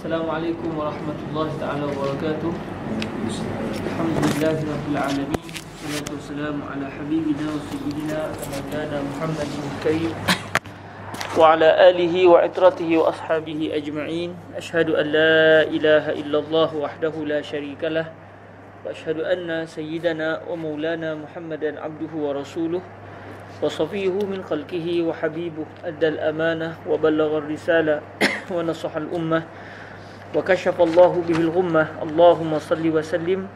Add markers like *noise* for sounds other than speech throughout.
Assalamualaikum warahmatullahi taala wabarakatuh. Alhamdulillahirabbil alamin. Wassalatu wassalamu ala habibina wa sayyidina Maulana Muhammadin karim wa ala alihi wa itratihi wa ashabihi ajma'in. Ashhadu an la ilaha illallah wahdahu la syarika lah wa ashhadu anna sayyidana wa maulana Muhammadan abduhu wa rasuluh wa safiyuhu min khalqihi wa habibuh addal amanah وكشف الله به الغمة اللهم صل وسلم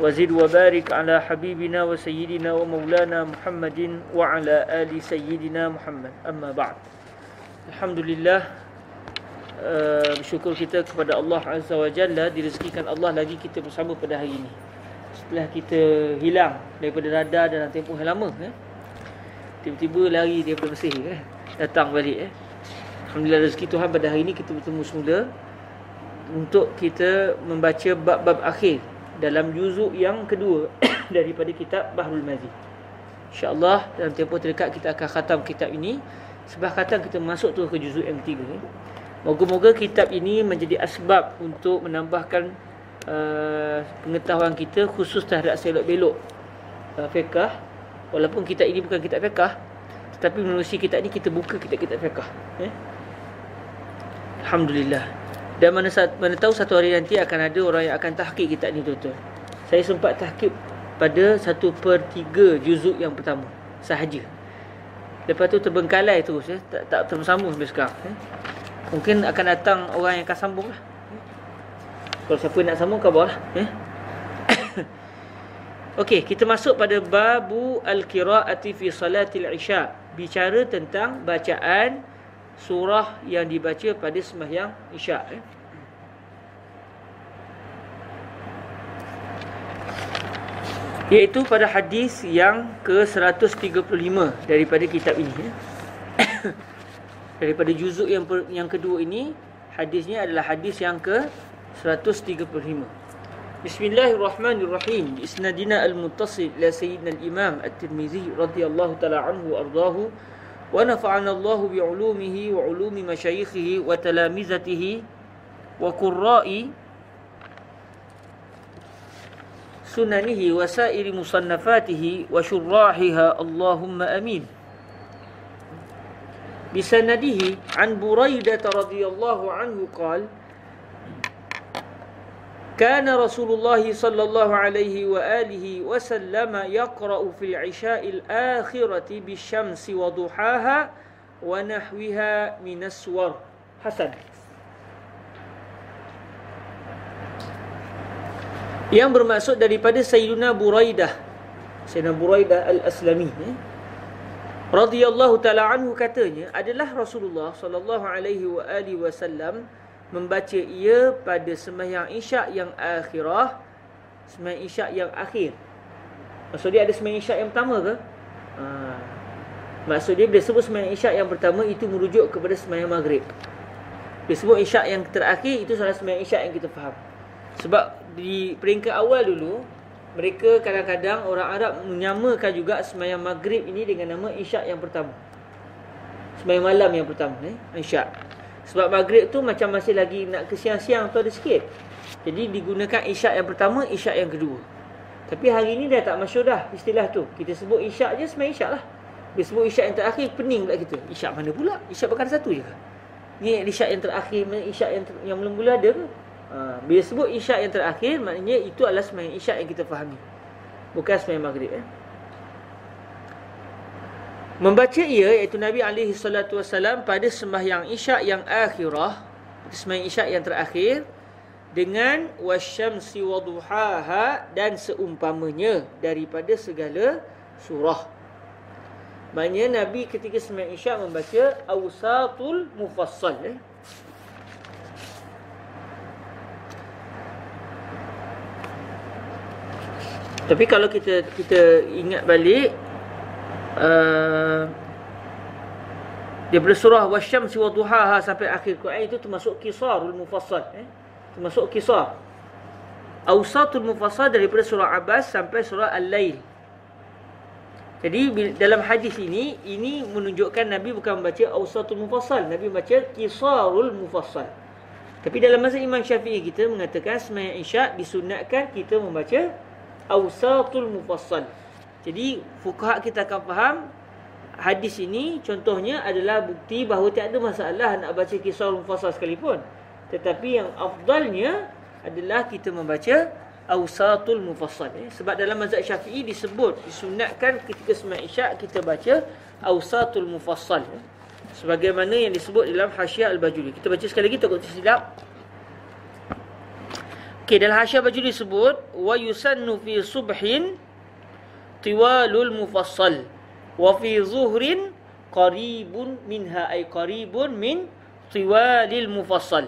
وزد وبارك على حبيبنا وسيدنا ومولانا محمد وعلى آل سيدنا محمد أما بعد الحمد لله bersyukur kita kepada Allah Azza wa Jalla direzekikan Allah lagi kita bersama pada hari ini setelah kita hilang daripada radar dalam tempoh yang lama eh? tiba-tiba lari daripada Mesir eh? datang balik eh? Alhamdulillah rezeki Tuhan pada hari ini kita bertemu semula untuk kita membaca bab-bab akhir dalam juzuk yang kedua *coughs* daripada kitab Bahrul Mazi. InsyaAllah dalam tempoh terdekat kita akan khatam kitab ini. Sebab khatam kita masuk tu ke juzuk yang ketiga. Moga-moga kitab ini menjadi asbab untuk menambahkan uh, pengetahuan kita khusus terhadap selok belok uh, fiqah. Walaupun kitab ini bukan kitab fiqah. Tetapi melalui kitab ini kita buka kitab-kitab fiqah. Eh? Alhamdulillah. Dan mana, mana tahu satu hari nanti akan ada orang yang akan tahkik kitab ni tuan-tuan. Saya sempat tahkik pada satu per tiga juzuk yang pertama. Sahaja. Lepas tu terbengkalai terus. Eh. Tak, tak tersambung sampai sekarang. Eh. Mungkin akan datang orang yang akan sambung lah. Eh. Kalau siapa nak sambung, khabar lah. Eh. *coughs* Okey, kita masuk pada babu al-qiraati fi salatil isya. Bicara tentang bacaan surah yang dibaca pada sembahyang Isyak eh. Iaitu pada hadis yang ke-135 daripada kitab ini eh. *coughs* Daripada juzuk yang per, yang kedua ini Hadisnya adalah hadis yang ke-135 Bismillahirrahmanirrahim Isnadina al-muttasil ila sayyidina al-imam at-tirmizi radhiyallahu ta'ala anhu ardahu ونفعنا الله بعلومه وعلوم مشايخه وتلامذته وقراء سننه وسائر مصنفاته وشراحها اللهم امين بسنده عن بريده رضي الله عنه قال كان رسول الله صلى الله عليه وآله وسلم يقرأ في العشاء الآخرة بالشمس وضحاها ونحوها من السور Hasan. yang bermaksud daripada Sayyidina Buraidah Sayyidina Buraidah Al-Aslami ya. eh? radhiyallahu taala anhu katanya adalah Rasulullah sallallahu alaihi wa alihi wasallam membaca ia pada sembahyang isyak yang akhirah sembahyang isyak yang akhir. Maksud dia ada sembahyang isyak yang pertama ke? Ha. maksud dia bila sebut sembahyang isyak yang pertama itu merujuk kepada sembahyang maghrib. Bila sebut isyak yang terakhir itu salah sembahyang isyak yang kita faham. Sebab di peringkat awal dulu mereka kadang-kadang orang Arab menyamakan juga sembahyang maghrib ini dengan nama isyak yang pertama. Sembahyang malam yang pertama eh? isyak sebab maghrib tu macam masih lagi nak ke siang-siang tu ada sikit. Jadi digunakan isyak yang pertama, isyak yang kedua. Tapi hari ni dah tak masyur dah istilah tu. Kita sebut isyak je semain isyak lah. Bila sebut isyak yang terakhir, pening pula kita. Isyak mana pula? Isyak bukan satu je ke? Ni isyak yang terakhir, isyak yang, ter, yang mula-mula ada ke? Ha, bila sebut isyak yang terakhir, maknanya itu adalah semain isyak yang kita fahami. Bukan semain maghrib. Eh? Membaca ia iaitu Nabi alaihi salatu wasallam pada sembahyang Isyak yang akhirah, sembahyang Isyak yang terakhir dengan wasyamsi waduhaha dan seumpamanya daripada segala surah. Maknanya Nabi ketika sembahyang Isyak membaca awsatul mufassal eh? Tapi kalau kita kita ingat balik Uh, daripada surah wasyamsi wa duhaha sampai akhir Quran itu termasuk kisarul mufassal eh? Termasuk kisar awsatul mufassal daripada surah Abbas sampai surah Al-Lail. Jadi dalam hadis ini ini menunjukkan Nabi bukan membaca awsatul mufassal Nabi membaca kisarul mufassal. Tapi dalam masa Imam Syafi'i kita mengatakan sembahyang isyak disunatkan kita membaca awsatul mufassal. Jadi fuqaha kita akan faham hadis ini contohnya adalah bukti bahawa tidak ada masalah nak baca kisah mufassal sekalipun. Tetapi yang afdalnya adalah kita membaca awsatul mufassal eh. sebab dalam mazhab Syafi'i disebut disunatkan ketika sembahyang isyak kita baca awsatul mufassal eh. sebagaimana yang disebut dalam hasyiah al-bajuli kita baca sekali lagi takut tersilap okey dalam hasyiah al-bajuli disebut wa yusannu fi subhin طوال المفصل وفي ظهر قريب منها أي قريب من طوال المفصل.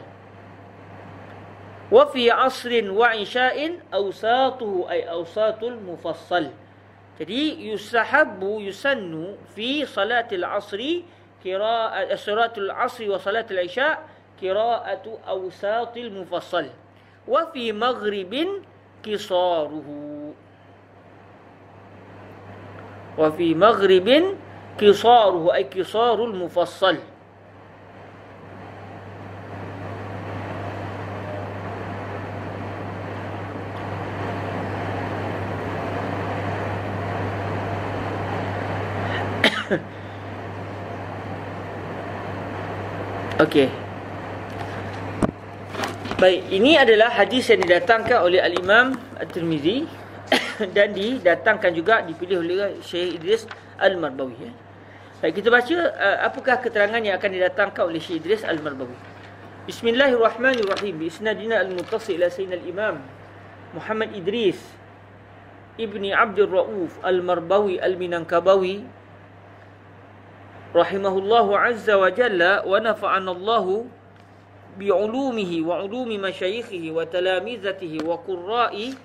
وفي عصر وعشاء أوساطه أي أوساط المفصل. Jadi يستحب يسن في صلاة العصر قراءة صلاة العصر وصلاة العشاء قراءة أوساط المفصل وفي مغرب قصاره wa fi maghribin qisaruhu ay qisarul mufassal *coughs* Okey. Baik, ini adalah hadis yang didatangkan oleh Al-Imam At-Tirmizi dan didatangkan juga dipilih oleh Syekh Idris Al-Marbawi ya. Baik, kita baca uh, apakah keterangan yang akan didatangkan oleh Syekh Idris Al-Marbawi. Bismillahirrahmanirrahim. Bisnadina al-muttasil ila sayyidina al-Imam Muhammad Idris Ibni Abdul Rauf Al-Marbawi Al-Minangkabawi rahimahullahu azza wa jalla wa nafa'ana Allah bi'ulumihi wa ulumi masyayikhihi wa talamizatihi wa qurra'i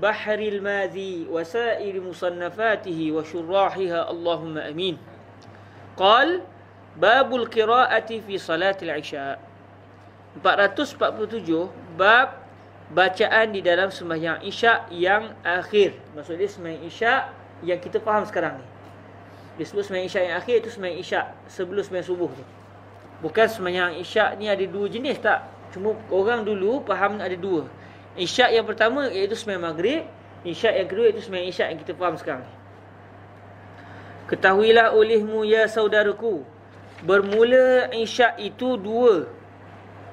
bahril madhi wa sa'iri musannafatihi wa syurrahiha Allahumma amin qira'ati fi salatil isya 447 bab bacaan di dalam sembahyang isya yang akhir maksudnya sembahyang isya yang kita faham sekarang ni disebut sembahyang isyak yang akhir itu sembahyang isyak sebelum sembahyang subuh tu. Bukan sembahyang isyak ni ada dua jenis tak. Cuma orang dulu faham ada dua. Isyak yang pertama iaitu sembahyang maghrib, isyak yang kedua iaitu sembahyang isyak yang kita faham sekarang. Ketahuilah olehmu ya saudaraku, bermula isyak itu dua.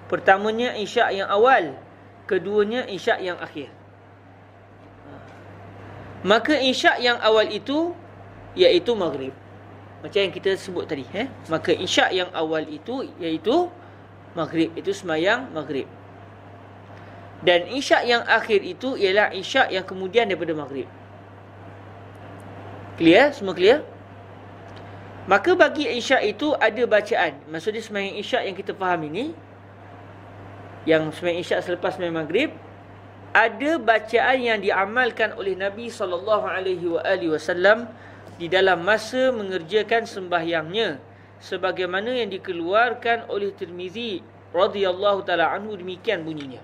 Pertamanya isyak yang awal, keduanya isyak yang akhir. Maka isyak yang awal itu iaitu maghrib. Macam yang kita sebut tadi, eh? Maka isyak yang awal itu iaitu maghrib, itu semayang maghrib. Dan isyak yang akhir itu ialah isyak yang kemudian daripada maghrib. Clear? Semua clear? Maka bagi isyak itu ada bacaan. Maksudnya semayang isyak yang kita faham ini, yang semayang isyak selepas semayang maghrib, ada bacaan yang diamalkan oleh Nabi wasallam di dalam masa mengerjakan sembahyangnya sebagaimana yang dikeluarkan oleh Tirmizi radhiyallahu taala anhu demikian bunyinya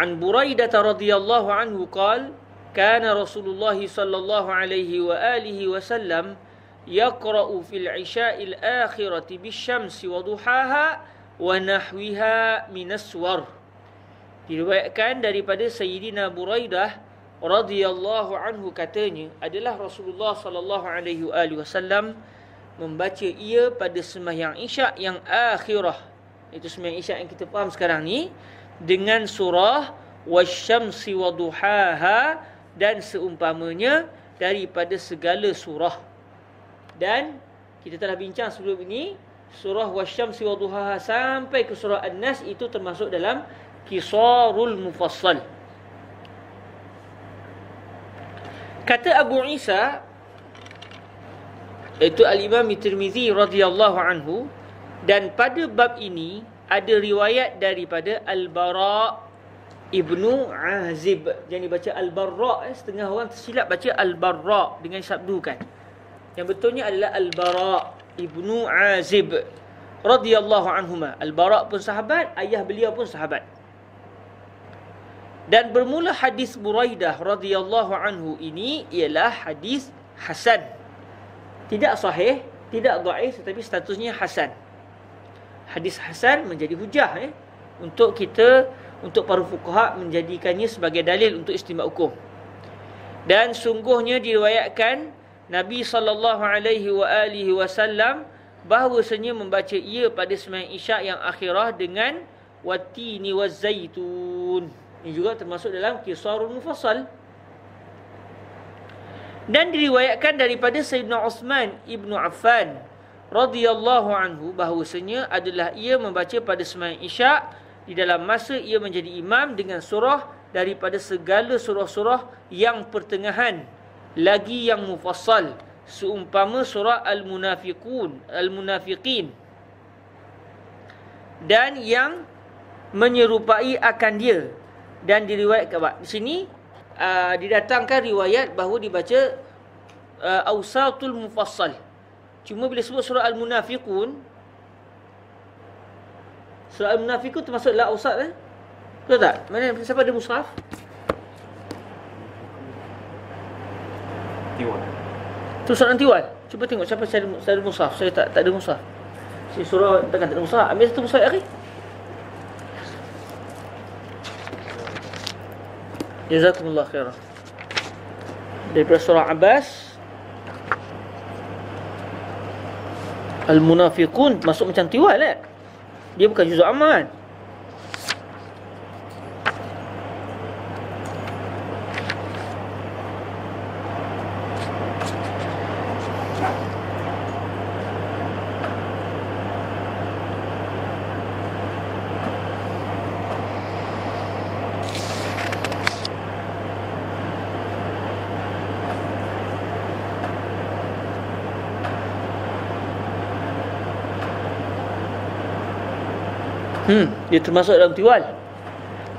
An Buraidah radhiyallahu anhu qal kana Rasulullah sallallahu alaihi wa alihi wasallam yaqra'u fil 'isha'il akhirati bisyamsi wa duhaha wa nahwiha min aswar diriwayatkan daripada Sayyidina Buraidah radhiyallahu anhu katanya adalah Rasulullah sallallahu alaihi wasallam membaca ia pada sembahyang Isyak yang akhirah. Itu sembahyang Isyak yang kita faham sekarang ni dengan surah wasyamsi waduhaha dan seumpamanya daripada segala surah. Dan kita telah bincang sebelum ini surah wasyamsi waduhaha sampai ke surah an-nas itu termasuk dalam kisarul mufassal. Kata Abu Isa itu Al-Imam Tirmizi radhiyallahu anhu dan pada bab ini ada riwayat daripada Al-Bara Ibnu Azib. Jangan dibaca Al-Barra eh. setengah orang tersilap baca Al-Barra dengan sabdukan. Yang betulnya adalah Al-Bara Ibnu Azib radhiyallahu anhuma. Al-Bara pun sahabat, ayah beliau pun sahabat. Dan bermula hadis Buraidah radhiyallahu anhu ini ialah hadis hasan. Tidak sahih, tidak dhaif tetapi statusnya hasan. Hadis hasan menjadi hujah eh untuk kita untuk para fuqaha menjadikannya sebagai dalil untuk istimewa hukum. Dan sungguhnya diriwayatkan Nabi sallallahu alaihi wa alihi wasallam bahwasanya membaca ia pada sembahyang Isyak yang akhirah dengan watini wazaitun. Ini juga termasuk dalam kisarul mufassal. Dan diriwayatkan daripada Sayyidina Uthman ibnu Affan radhiyallahu anhu bahwasanya adalah ia membaca pada sembahyang Isyak di dalam masa ia menjadi imam dengan surah daripada segala surah-surah yang pertengahan. Lagi yang mufassal seumpama surah al-munafiqun al-munafiqin. Dan yang menyerupai akan dia. Dan diriwayatkan di sini uh, didatangkan riwayat bahawa dibaca uh, ausatul mufassal cuma bila sebut surah al-munafiqun Surah Al-Munafiqun termasuk la ausat eh? Betul tak? Mana siapa ada mushaf? Tiwal. Tu surah Tiwal. Cuba tengok siapa saya ada, saya ada mushaf. Saya tak tak ada mushaf. Si surah takkan tak ada mushaf. Ambil satu mushaf akhi. Jazakumullah khairan. Daripada surah Abbas Al-Munafiqun masuk macam tiwal eh? Dia bukan juzuk amal dia termasuk dalam tiwal.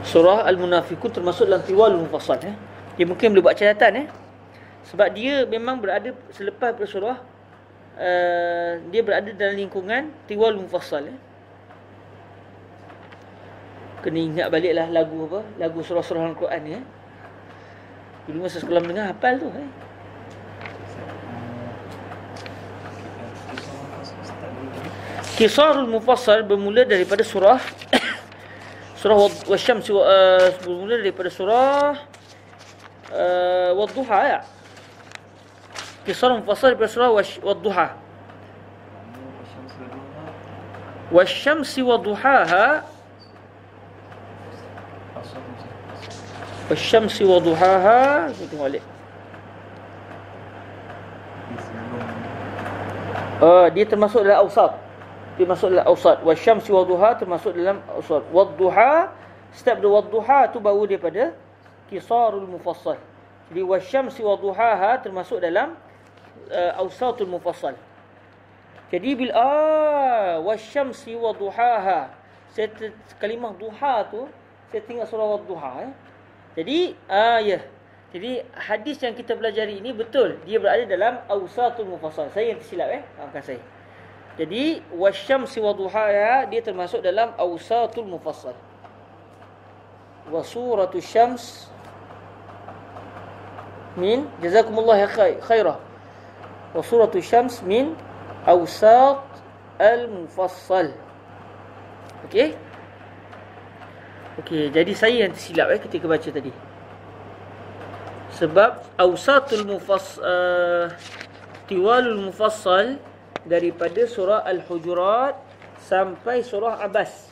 Surah Al-Munafiqun termasuk dalam tiwal mufassal eh. Dia mungkin boleh buat catatan eh. Sebab dia memang berada selepas pada surah uh, dia berada dalam lingkungan tiwal mufassal eh. Kena ingat baliklah lagu apa? Lagu surah-surah Al-Quran eh. Dulu masa sekolah mendengar hafal tu eh. Kisarul Mufassal bermula daripada surah surah Wasyams uh, bermula daripada surah uh, Wadduha ya. Kisarul Mufassal daripada surah Wadduha. Wasyams Wadduhaha Wasyams Wadduhaha kita balik. Uh, dia termasuk dalam awsat termasuk dalam awsat. Wa syamsi wa duha termasuk dalam awsat. Wa duha setiap dia wa duha tu baru daripada kisarul mufassal. Jadi wa syamsi wa duhaha termasuk dalam uh, awsatul mufassal. Jadi bila ah wa syamsi wa duhaha saya kalimah duha tu saya tinggal surah wa duha eh. jadi ah ya. Jadi hadis yang kita pelajari ini betul. Dia berada dalam awsatul mufassal. Saya yang tersilap eh. Maafkan saya jadi wasyamsi waduhaya dia termasuk dalam awsatul mufassal. Wa suratu syams min jazakumullah khairah. Wa suratu syams min awsat al mufassal. Okey? Okey, jadi saya yang tersilap eh ketika baca tadi. Sebab awsatul mufassal uh, tiwalul mufassal daripada surah Al-Hujurat sampai surah Abbas.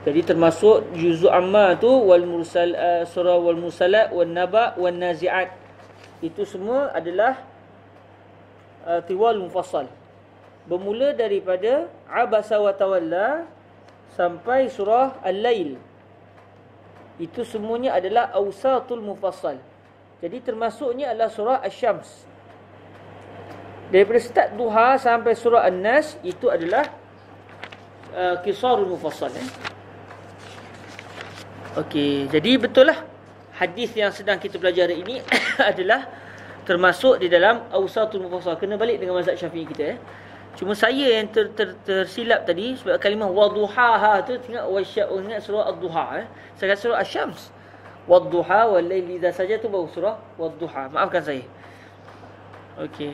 Jadi termasuk juzu amma tu wal mursal uh, surah wal mursalat wan naba wan naziat. Itu semua adalah uh, tiwal mufassal. Bermula daripada abasa wa tawalla sampai surah al-lail. Itu semuanya adalah awsatul mufassal. Jadi termasuknya adalah surah Asy-Syams. Daripada start duha sampai surah An-Nas itu adalah uh, kisarul mufassal eh. Okey, jadi betul lah hadis yang sedang kita pelajari ini *coughs* adalah termasuk di dalam awsatul mufassal. Kena balik dengan mazhab Syafi'i kita eh. Cuma saya yang ter, ter, tersilap tadi sebab kalimah wadhuha tu tengok wasya ingat surah ad-duha eh. Saya kata surah Asy-Syams wadduha wal laili idza saja tu baru surah wadduha maafkan saya okey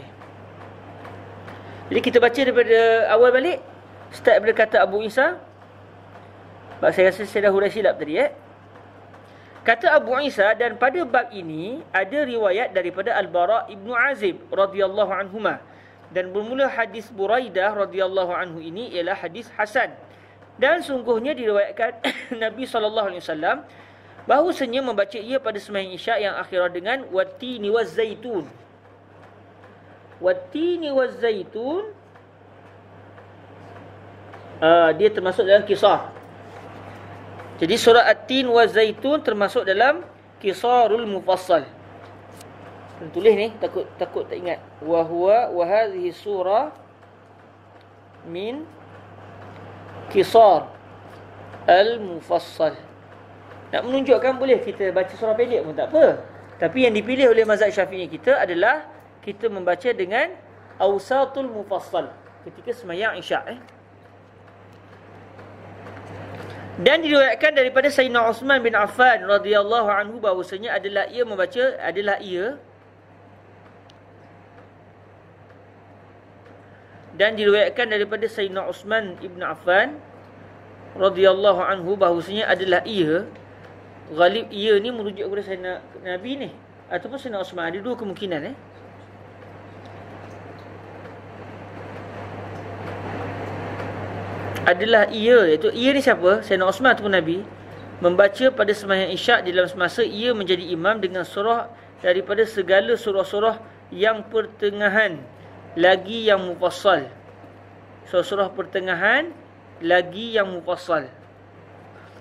Jadi kita baca daripada awal balik. Start daripada kata Abu Isa. Sebab saya rasa saya dah hurai silap tadi eh. Kata Abu Isa dan pada bab ini ada riwayat daripada Al-Bara Ibnu Azib radhiyallahu anhuma dan bermula hadis Buraidah radhiyallahu anhu ini ialah hadis hasan. Dan sungguhnya diriwayatkan *coughs* Nabi sallallahu alaihi wasallam bahawasanya membaca ia pada sembahyang Isyak yang akhirah dengan watini waz zaitun. Watini waz zaitun uh, dia termasuk dalam kisah jadi surah At-Tin Zaitun termasuk dalam Kisarul Mufassal. Tulis ni takut takut tak ingat. Wa huwa wa hadhihi surah min Kisar Al-Mufassal. Nak menunjukkan boleh kita baca surah pendek pun tak apa. Tapi yang dipilih oleh mazhab Syafi'i kita adalah kita membaca dengan Awsatul Mufassal ketika sembahyang Isyak eh. Dan diriwayatkan daripada Sayyidina Uthman bin Affan radhiyallahu anhu bahwasanya adalah ia membaca adalah ia dan diriwayatkan daripada Sayyidina Uthman ibn Affan radhiyallahu anhu bahwasanya adalah ia ghalib ia ni merujuk kepada Sayyidina Nabi ni. Ataupun Sayyidina Uthman ada dua kemungkinan eh? Adalah ia iaitu ia ni siapa? Sayyidina Osman ataupun Nabi. Membaca pada sembahyang Isyak di dalam semasa ia menjadi imam dengan surah daripada segala surah-surah yang pertengahan. Lagi yang mufassal. Surah-surah pertengahan lagi yang mufassal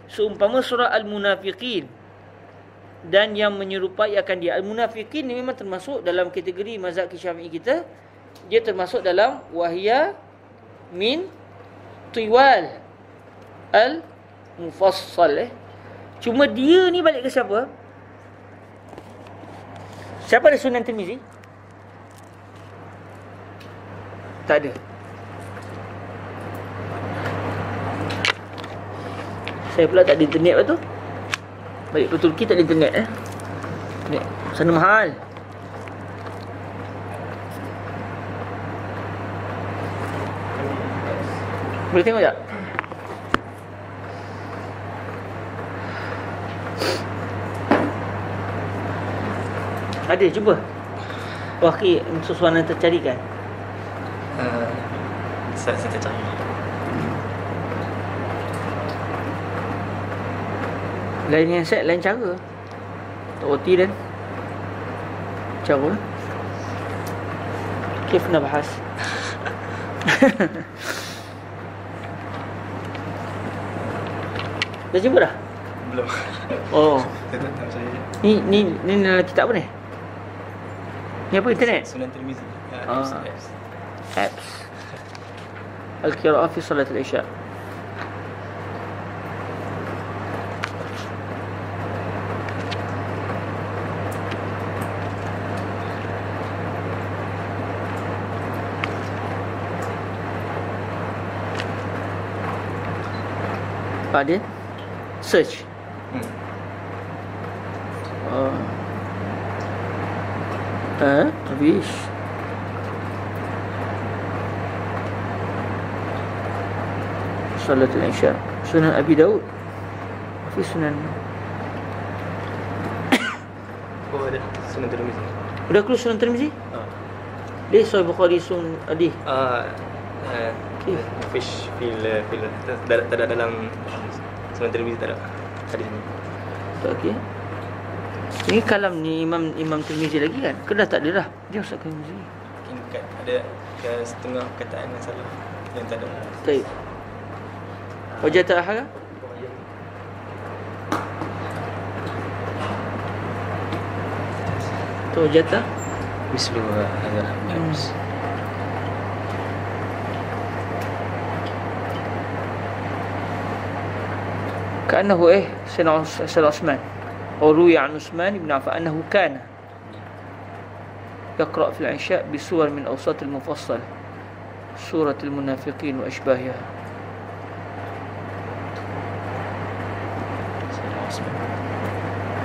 seumpama surah al-munafiqin. Dan yang menyerupai akan dia. Al-munafiqin ni memang termasuk dalam kategori mazhab Syafi'i kita. Dia termasuk dalam wahya min tiwal al mufassal eh. Cuma dia ni balik ke siapa? Siapa ada sunan tirmizi? Tak ada saya pula tak ada internet tu balik ke Turki tak ada internet eh ni sana mahal Boleh tengok tak? Ada, cuba. Wakil sesuatu yang tercarikan. Uh, saya, saya tercari. Lain yang set, lain cara. Tak roti dan. Cara. Kif nak bahas? *laughs* Dah jumpa dah? Belum. Oh. Saya tak tahu saya. Ni ni ni dalam kitab apa ni? Ni apa internet? Sunan Tirmizi. Uh, apps, apps. Apps. Al-Qira'ah fi Salat al-Isya. Apa dia? Search. Hmm. Oh. Eh, habis. Salat al-Isya. Sunan Abi Daud. Apa sunan? *coughs* Oh ada Sunan Tirmizi. Udah keluar sunan Tirmizi? Ah. Dia Sahih Bukhari Sun Adi. Ah, uh, Okey. fish fil fil tak ada dalam Sunan Tirmizi tak ada. Ada sini. Tak okey. Ini kalam ni Imam Imam Tirmizi lagi kan? Ke dah tak ada dah? Dia Ustaz Tirmizi. Mungkin kat, ada ke setengah kataan yang salah yang tak ada. Baik. Wajah tak ahara? Tu wajah tak? Mislu كأنه إيه؟ سيدنا عث- سيدنا عثمان. أو روي عن عثمان بن عفان أنه كان يقرأ في العشاء بسور من أوساط المفصل سورة المنافقين وأشباهها.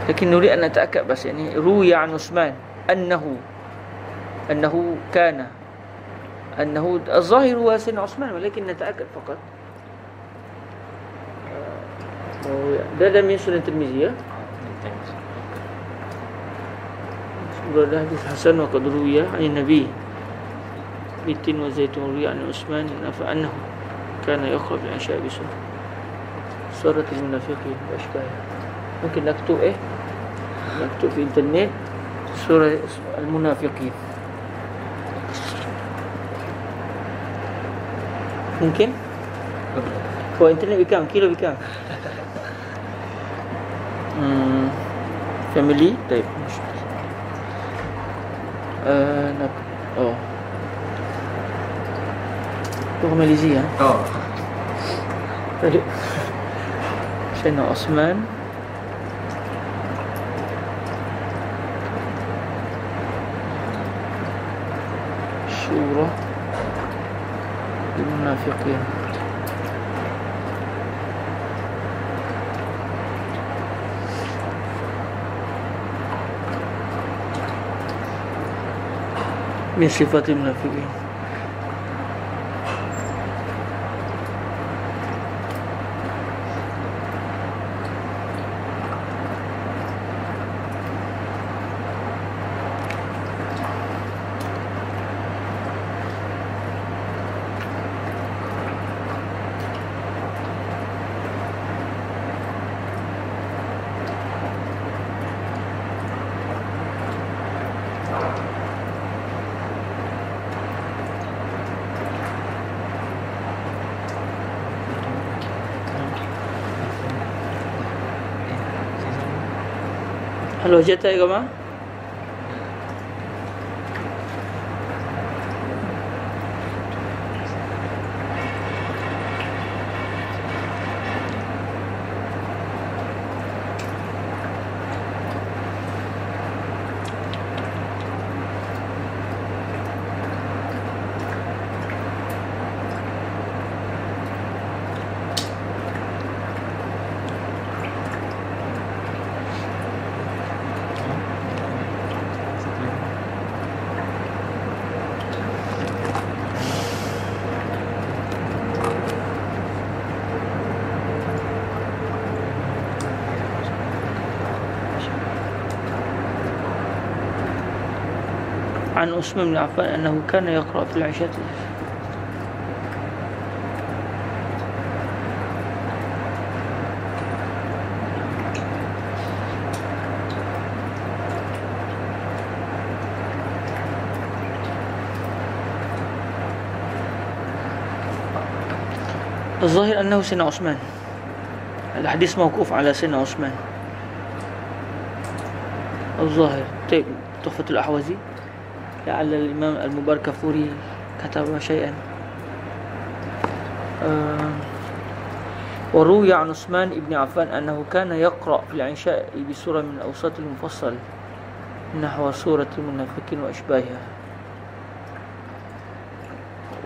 لكن نريد أن نتأكد بس يعني روي عن عثمان أنه أنه كان أنه الظاهر هو سيدنا عثمان ولكن نتأكد فقط. dia ada min sunan tirmizi ya berada di hasan wa qadru ya? Ani nabi. Bitin wa zaitun ri Ani usman. Nafa'annahu kana yakhra bi ashabi sun surat al munafiqin ashbah ya? mungkin nak tu eh? Nak tu di internet Surah al munafiqin. Mungkin? Kau internet bikang kilo bikang hmm. Family type. Uh, nak oh. Tu Malaysia Oh. Tadi. Sayyidina Osman. Syura Al-Munafiqin min sifatil munafiqin. los yetes de goma. عن عثمان بن عفان أنه كان يقرأ في العشاء. الظاهر أنه سيدنا عثمان. الحديث موقوف على سيدنا عثمان. الظاهر. طيب تحفة الأحوزي لعل الإمام المبارك فوري كتب شيئا. آه وروي عن عثمان بن عفان أنه كان يقرأ في العشاء بسورة من أوساط المفصل نحو سورة المنافقين وأشباهها.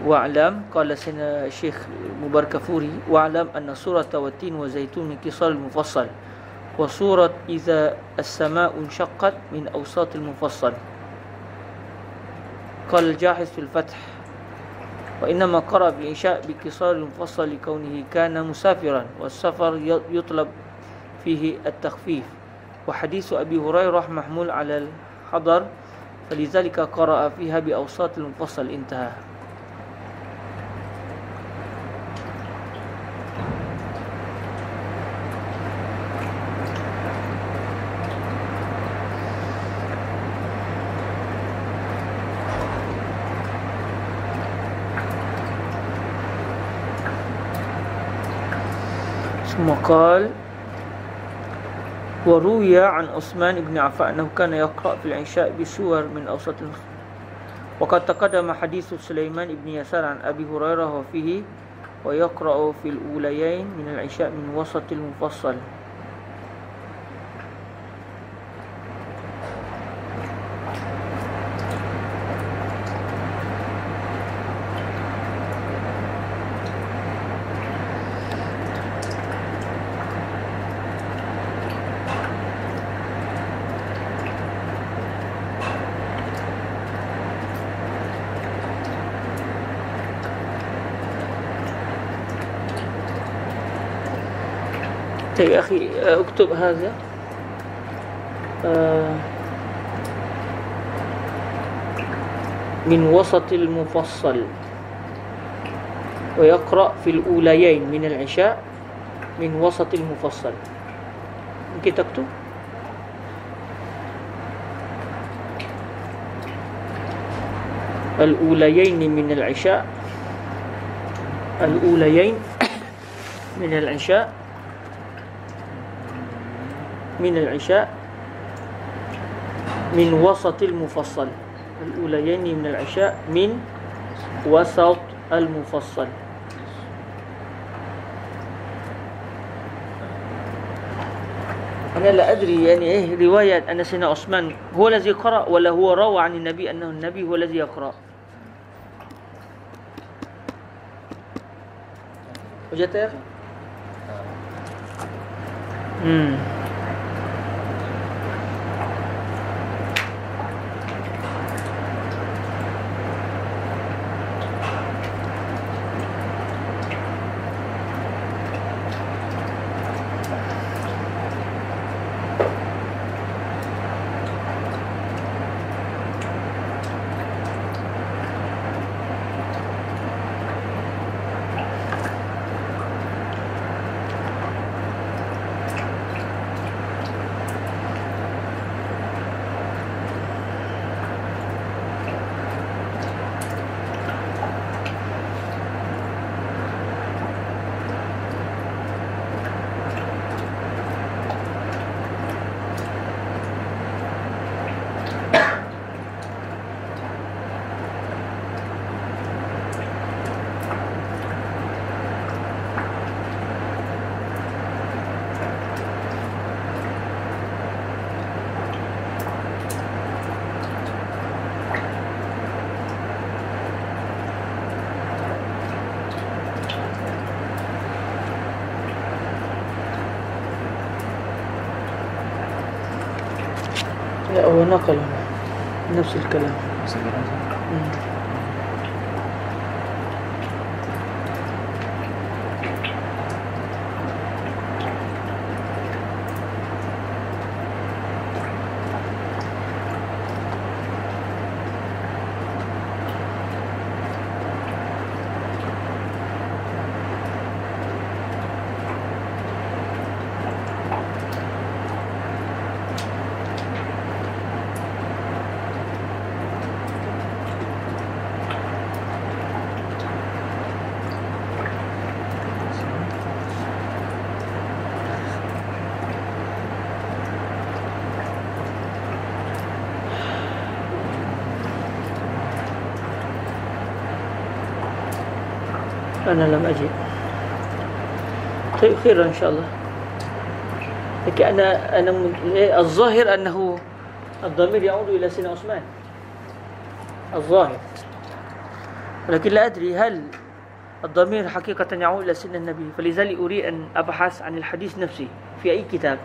واعلم قال سيدنا الشيخ مبارك فوري واعلم أن سورة والتين وزيتون من قصار المفصل وسورة إذا السماء انشقت من أوساط المفصل. قال الجاحظ في الفتح وإنما قرأ بالإنشاء بكسار المفصل لكونه كان مسافرا والسفر يطلب فيه التخفيف. وحديث أبي هريرة محمول على الحضر فلذلك قرأ فيها بأوساط المفصل انتهى ثم قال وروي عن عثمان بن عفان أنه كان يقرأ في العشاء بسور من أوسط المسلم وقد تقدم حديث سليمان بن يسار عن أبي هريرة وفيه ويقرأ في الأوليين من العشاء من وسط المفصل. طيب يا أخي اكتب هذا. من وسط المفصل. ويقرأ في الأوليين من العشاء من وسط المفصل. ممكن تكتب؟ الأوليين من العشاء. الأوليين من العشاء من العشاء من وسط المفصل. الأوليين من العشاء من وسط المفصل. أنا لا أدري يعني إيه رواية أن سيدنا عثمان. هو الذي قرأ ولا هو روى عن النبي أنه النبي هو الذي يقرأ؟ وجدت يا أخي؟ امم لا هو نقل نفس الكلام. أنا لم أجد. طيب خير إن شاء الله. لكن أنا أنا الظاهر أنه الضمير يعود إلى سيدنا عثمان. الظاهر. ولكن لا أدري هل الضمير حقيقة يعود إلى سيدنا النبي. فلذلك أريد أن أبحث عن الحديث نفسه في أي كتاب.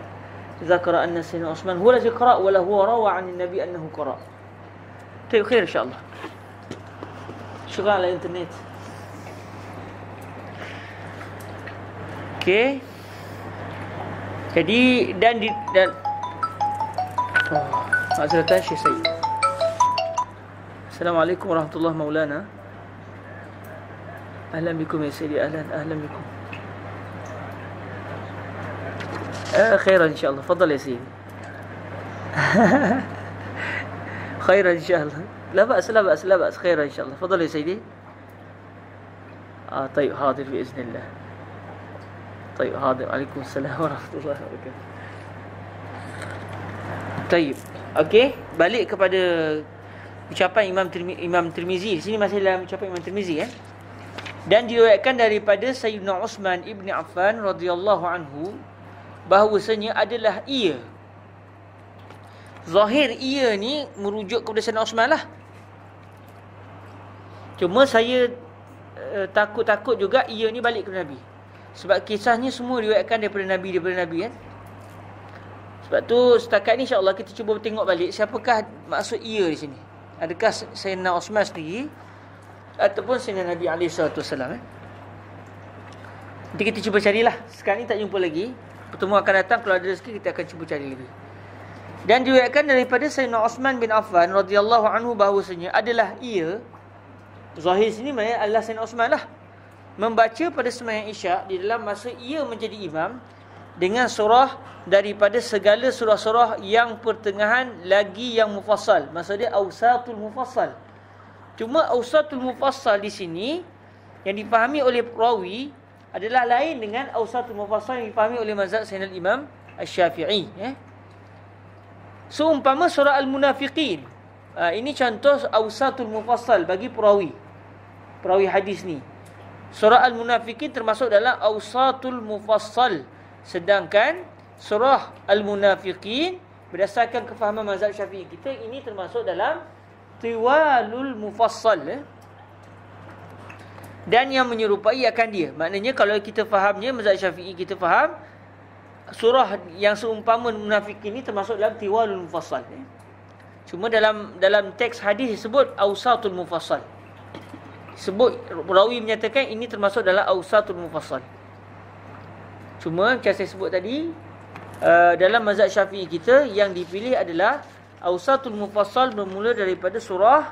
ذكر أن سيدنا عثمان هو الذي قرأ ولا هو روى عن النبي أنه قرأ. طيب خير إن شاء الله. شغال على الإنترنت. Okey. Jadi dan di dan oh, Mazratan Syekh Said. Assalamualaikum warahmatullahi maulana. Ahlan bikum ya Sayyidi, ahlan ahlan bikum. آه خيرا إن شاء الله تفضل يا سيدي *laughs* خيرا إن شاء الله لا بأس لا بأس لا بأس خيرا إن شاء الله تفضل يا سيدي آه طيب حاضر بإذن الله طيب حاضر عليكم السلام ورحمة *laughs* الله وبركاته طيب Okey, balik kepada ucapan Imam Tirmi, Imam Tirmizi. Di sini masih dalam ucapan Imam Tirmizi eh. Dan diriwayatkan daripada Sayyidina Uthman ibni Affan radhiyallahu anhu bahawasanya adalah ia. Zahir ia ni merujuk kepada Sayyidina Uthman lah. Cuma saya uh, takut-takut juga ia ni balik kepada Nabi. Sebab kisahnya semua diriwayatkan daripada Nabi daripada Nabi kan. Sebab tu setakat ni insya-Allah kita cuba tengok balik siapakah maksud ia di sini. Adakah Sayyidina Osman sendiri ataupun Sayyidina Nabi alaihi salatu wasallam eh. Nanti kita cuba carilah. Sekarang ni tak jumpa lagi. pertemuan akan datang kalau ada rezeki kita akan cuba cari lagi. Dan diriwayatkan daripada Sayyidina Osman bin Affan radhiyallahu anhu bahawasanya adalah ia Zahir sini maknanya adalah Sayyidina Osman lah membaca pada sembahyang Isyak di dalam masa ia menjadi imam dengan surah daripada segala surah-surah yang pertengahan lagi yang mufassal. Maksudnya ausatul mufassal. Cuma ausatul mufassal di sini yang dipahami oleh perawi adalah lain dengan ausatul mufassal yang dipahami oleh mazhab Sayyidina Imam Asy-Syafi'i, eh. Seumpama surah Al-Munafiqin. Uh, ini contoh ausatul mufassal bagi perawi. Perawi hadis ni. Surah Al-Munafiqin termasuk dalam ausatul mufassal. Sedangkan surah Al-Munafiqin berdasarkan kefahaman mazhab Syafi'i kita ini termasuk dalam tiwalul mufassal. Eh? Dan yang menyerupai akan dia. Maknanya kalau kita fahamnya mazhab Syafi'i kita faham surah yang seumpama munafik ini termasuk dalam tiwalul mufassal eh? cuma dalam dalam teks hadis disebut ausatul mufassal sebut rawi menyatakan ini termasuk dalam ausatul mufassal. Cuma macam saya sebut tadi uh, dalam mazhab syafi'i kita yang dipilih adalah ausatul mufassal bermula daripada surah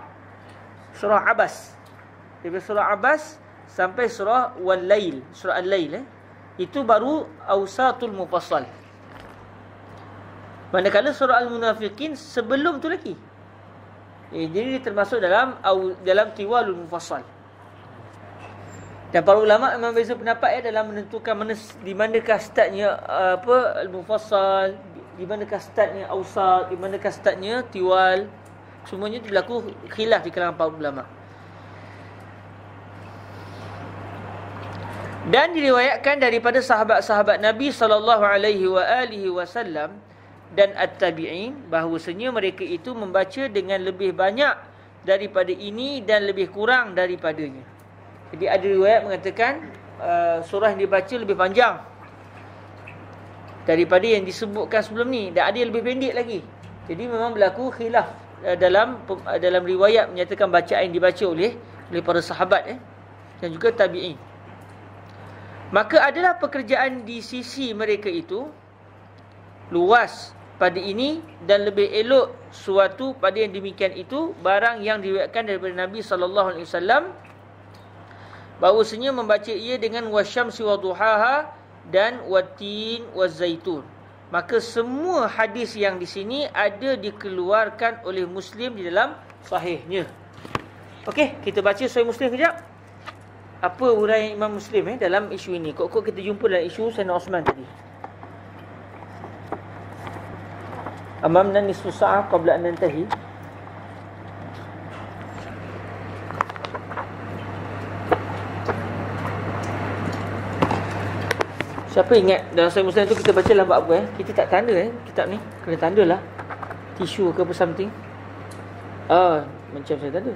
surah abas daripada surah abas sampai surah wal lail surah al-lail eh? itu baru ausatul mufassal. Manakala surah al-munafiqin sebelum tu lagi. Eh, jadi dia termasuk dalam dalam tiwalul mufassal dan para ulama memang beza pendapat ya dalam menentukan mana di manakah startnya apa al-mufassal di manakah startnya ausat di manakah startnya tiwal semuanya berlaku khilaf di kalangan para ulama Dan diriwayatkan daripada sahabat-sahabat Nabi sallallahu alaihi wasallam dan at-tabi'in bahwasanya mereka itu membaca dengan lebih banyak daripada ini dan lebih kurang daripadanya. Jadi ada riwayat mengatakan uh, surah yang dibaca lebih panjang daripada yang disebutkan sebelum ni dan ada yang lebih pendek lagi. Jadi memang berlaku khilaf uh, dalam uh, dalam riwayat menyatakan bacaan yang dibaca oleh oleh para sahabat eh dan juga tabi'in. Maka adalah pekerjaan di sisi mereka itu luas pada ini dan lebih elok suatu pada yang demikian itu barang yang diriwayatkan daripada Nabi sallallahu alaihi wasallam bahwasanya membaca ia dengan wasyamsi waduhaha dan watin wazaitun maka semua hadis yang di sini ada dikeluarkan oleh muslim di dalam sahihnya okey kita baca sahih muslim kejap apa uraian Imam Muslim eh dalam isu ini. Kok kok kita jumpa dalam isu Sayyidina Osman tadi. Amamna nisfu sa'ah qabla an nantahi. Siapa ingat dalam Sahih Muslim tu kita baca lah bab apa eh? Kita tak tanda eh kitab ni. Kena tandalah. Tisu ke apa something. Ah, macam saya tanda.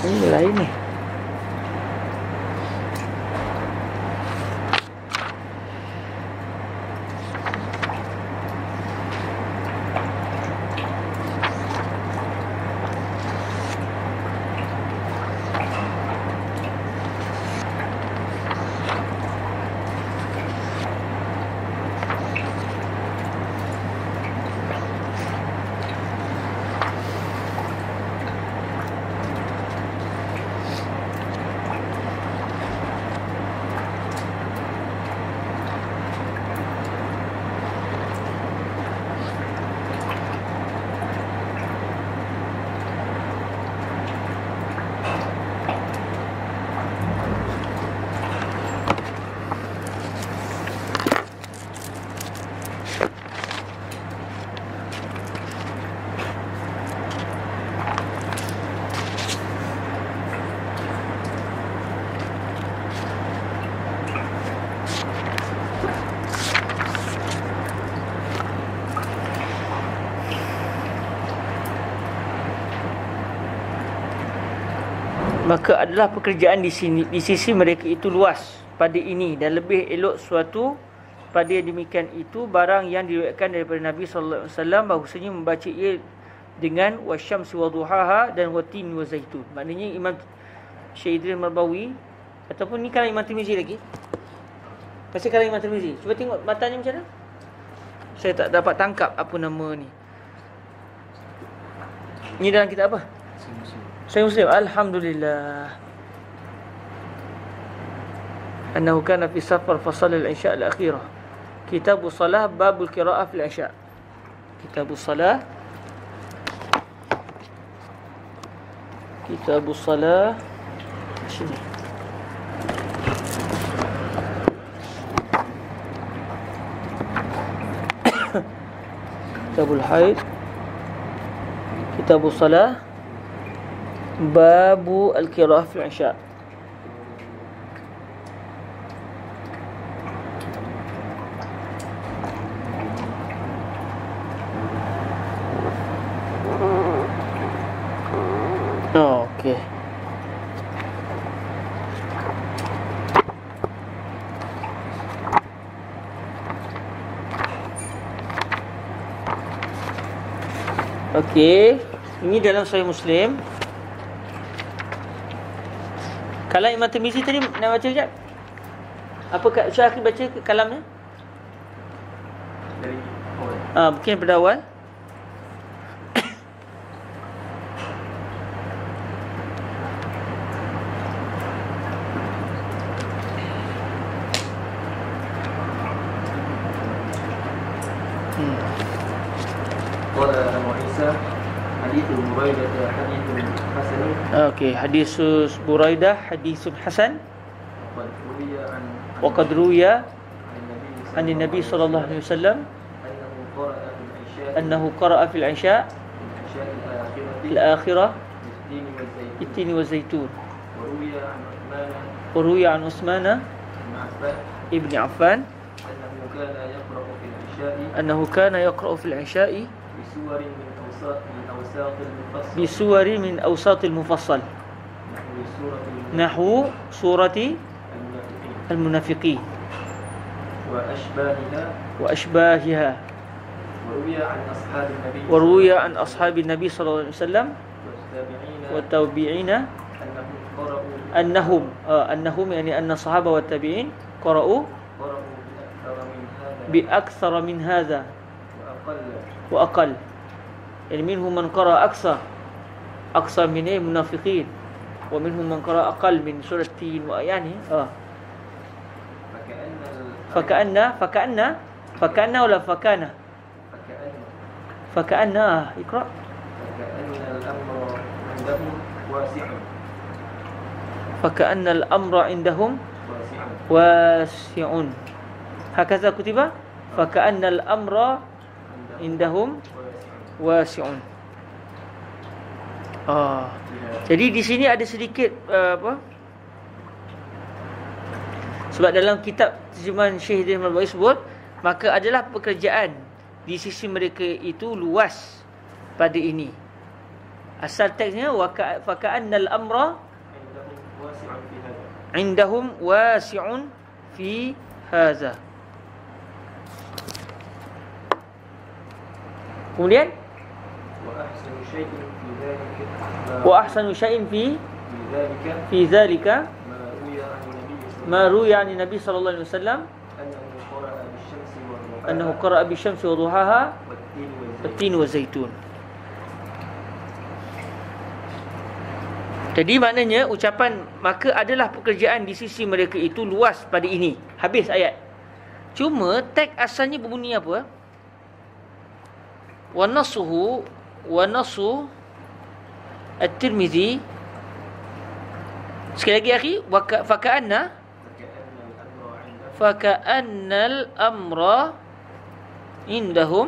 Ini lain ni. Maka adalah pekerjaan di sini di sisi mereka itu luas pada ini dan lebih elok suatu pada demikian itu barang yang diriwayatkan daripada Nabi sallallahu alaihi wasallam bahwasanya membaca ia dengan wasyamsi wa duhaha dan watin wa zaitun maknanya Imam Syekh Idris Marbawi Ataupun ni kalam Imam Tirmizi lagi. Masih kalam Imam Tirmizi. Cuba tengok matanya macam mana. Saya tak dapat tangkap apa nama ni. Ni dalam kitab apa? Saya Muslim. Alhamdulillah. أنه كان في سفر فصل العشاء الأخيرة. كتاب الصلاة باب القراءة في العشاء. كتاب الصلاة. كتاب الصلاة. *coughs* كتاب الحيض. كتاب الصلاة. Babu Al-Qirah fil Isha. Okey. Okey, ini dalam Sahih Muslim. Kalau Imam Tirmizi tadi nak baca sekejap. Apa Kak Syahri baca kalamnya? Dari awal. Ah, mungkin daripada awal. Okey, hadis Buraidah hadis hasan wa qad ruya an Nabi sallallahu alaihi wasallam annahu qara'a fil 'isha fil akhirah ittin wa zaitun. التين والزيتون وروي عن عثمان ابن annahu kana yaqra'u fil في bi suwarin min أوساط بسور من أوساط المفصل. نحو سورة المنافقين. المنافقين. وأشباهها. وأشباهها. وروي عن أصحاب النبي وروي عن أصحاب النبي صلى الله عليه وسلم. والتابعين. أنهم قرأوا. أنهم آه أنهم يعني أن الصحابة والتابعين قرأوا قرأوا بأكثر من هذا. بأكثر من هذا. وأقل. وأقل. يعني منهم من قرأ أكثر أكثر من إيه المنافقين ومنهم من قرأ أقل من سورة التين ويعني آه فكأن فكأن فكأن ولا فكان فكأن آه اقرأ فكأن الأمر عندهم واسع فكأن الأمر عندهم واسع هكذا كتب فكأن الأمر عندهم wasi'un. Ah. Yeah. Jadi di sini ada sedikit uh, apa? Sebab dalam kitab terjemahan Syekh Ibn Al-Bukhari sebut, maka adalah pekerjaan di sisi mereka itu luas pada ini. Asal teksnya waqa'annal amra indahum wasi'un fi hadza. Kemudian وأحسن شيء في ذلك ما- wa ahsanu syai'in fi في ذلك fi dzalika ما روي عن ما روي عن النبي النبي صلى الله صلى الله عليه وسلم أنه قرأ بالشمس والضحى أنه قرأ بالشمس وضحاها والتين والزيتون والتين والزيتون Jadi maknanya ucapan maka adalah pekerjaan di sisi mereka itu luas pada ini. Habis ayat. Cuma teks asalnya berbunyi apa? Wa nasuhu ونص الترمذي. سكي يا أخي؟ فكأن فكأن الأمر عندهم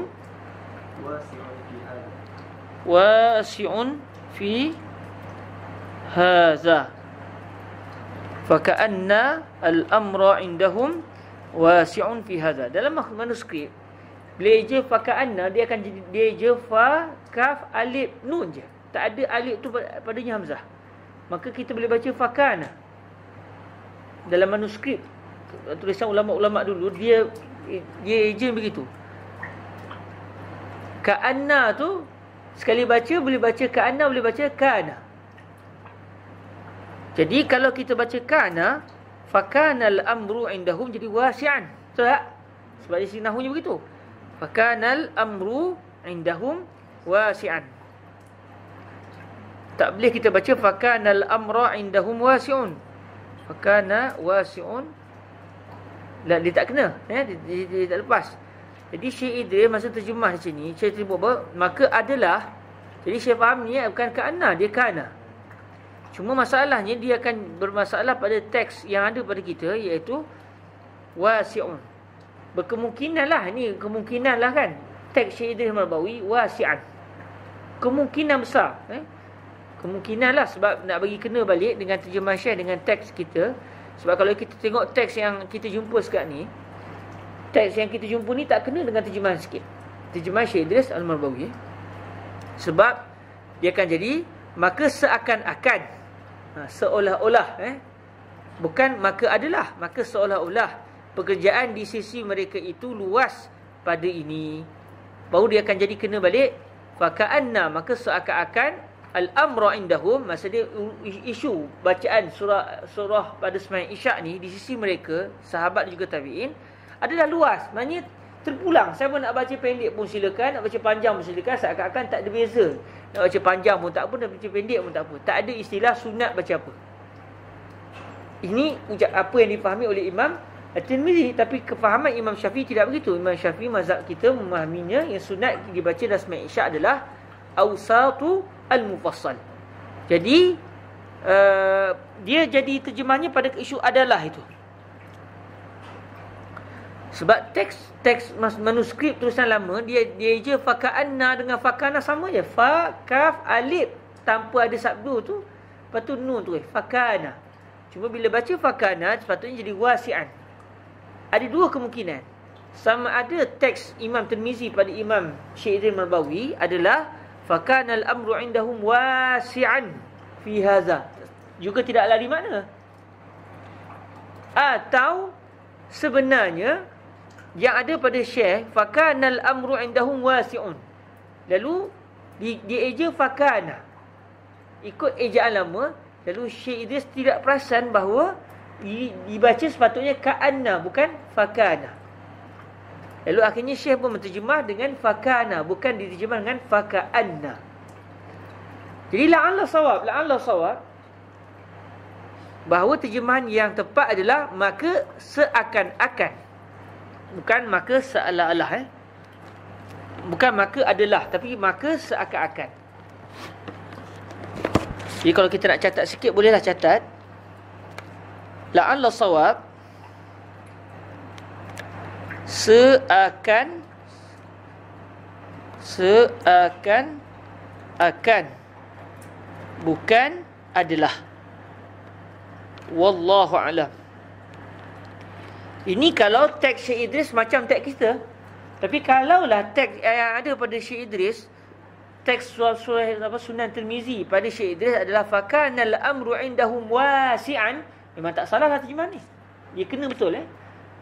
واسع في هذا. فكأن الأمر عندهم واسع في هذا. لما منسكي بلي جفا فكأن دي كان دي جفا kaf alif nun je tak ada alif tu pa- padanya hamzah maka kita boleh baca fakana dalam manuskrip tulisan ulama-ulama dulu dia dia je begitu Ka'anna tu sekali baca boleh baca ka'anna boleh baca kana. Jadi kalau kita baca kana fakanal amru indahum jadi wasi'an. Betul tak? Sebab di sini nahunya begitu. Fakanal amru indahum wasi'an. Tak boleh kita baca fakanal amra indahum wasi'un. Fakana wasi'un. Lah dia tak kena, eh dia, dia, dia, tak lepas. Jadi Syekh Idris masa terjemah di sini, Syekh Idris apa? Maka adalah jadi Syekh faham ni bukan kana, dia kana. Cuma masalahnya dia akan bermasalah pada teks yang ada pada kita iaitu wasi'un. Berkemungkinan lah ni kemungkinan lah kan. Teks Syekh Idris Marbawi wasi'an. Kemungkinan besar. Eh? Kemungkinan lah sebab nak bagi kena balik dengan terjemah Syekh dengan teks kita. Sebab kalau kita tengok teks yang kita jumpa sekarang ni. Teks yang kita jumpa ni tak kena dengan terjemahan sikit. Terjemahan Syekh Idris Al-Marbawi. Eh? Sebab dia akan jadi maka seakan-akan ha, seolah-olah eh bukan maka adalah maka seolah-olah pekerjaan di sisi mereka itu luas pada ini baru dia akan jadi kena balik faka'anna maka seakan-akan al-amra indahum masa dia isu bacaan surah surah pada sembahyang isyak ni di sisi mereka sahabat juga tabi'in adalah luas maknanya terpulang siapa nak baca pendek pun silakan nak baca panjang pun silakan seakan-akan tak ada beza nak baca panjang pun tak apa, nak baca pendek pun tak apa. Tak ada istilah sunat baca apa. Ini ucap apa yang dipahami oleh Imam At-Tirmizi tapi kefahaman Imam Syafi'i tidak begitu. Imam Syafi'i mazhab kita memahaminya yang sunat dibaca dalam sembahyang Isyak adalah awsatu al-mufassal. Jadi uh, dia jadi terjemahnya pada isu adalah itu. Sebab teks teks manuskrip tulisan lama dia dia je faka'anna dengan fakana sama je. Fa kaf alif tanpa ada sabdu tu. Lepas tu nun tu eh fakana. Cuma bila baca fakana sepatutnya jadi wasi'an. Ada dua kemungkinan. Sama ada teks Imam Tirmizi pada Imam Syekh Idris Marbawi adalah fakana al-amru indahum wasi'an fi hadza. Juga tidak lari mana. Atau sebenarnya yang ada pada syekh fakanal amru indahum wasi'un lalu di di eja fakana ikut ejaan lama lalu syekh Idris tidak perasan bahawa dibaca sepatutnya ka'anna bukan fakana lalu akhirnya syekh pun menterjemah dengan fakana bukan diterjemah dengan faka'anna. Jadi la'allah sawab la'allah sawab bahawa terjemahan yang tepat adalah maka seakan-akan. Bukan maka seolah-olah eh. Bukan maka adalah tapi maka seakan-akan. Jadi kalau kita nak catat sikit bolehlah catat la'alla sawab seakan seakan akan. Bukan adalah. Wallahu alam. Ini kalau teks Syekh Idris macam teks kita. Tapi kalaulah teks yang ada pada Syekh Idris, teks surah apa Sunan Tirmizi pada Syekh Idris adalah fakanal amru indahum wasi'an, memang tak salah lah terjemahan ni. Dia kena betul eh.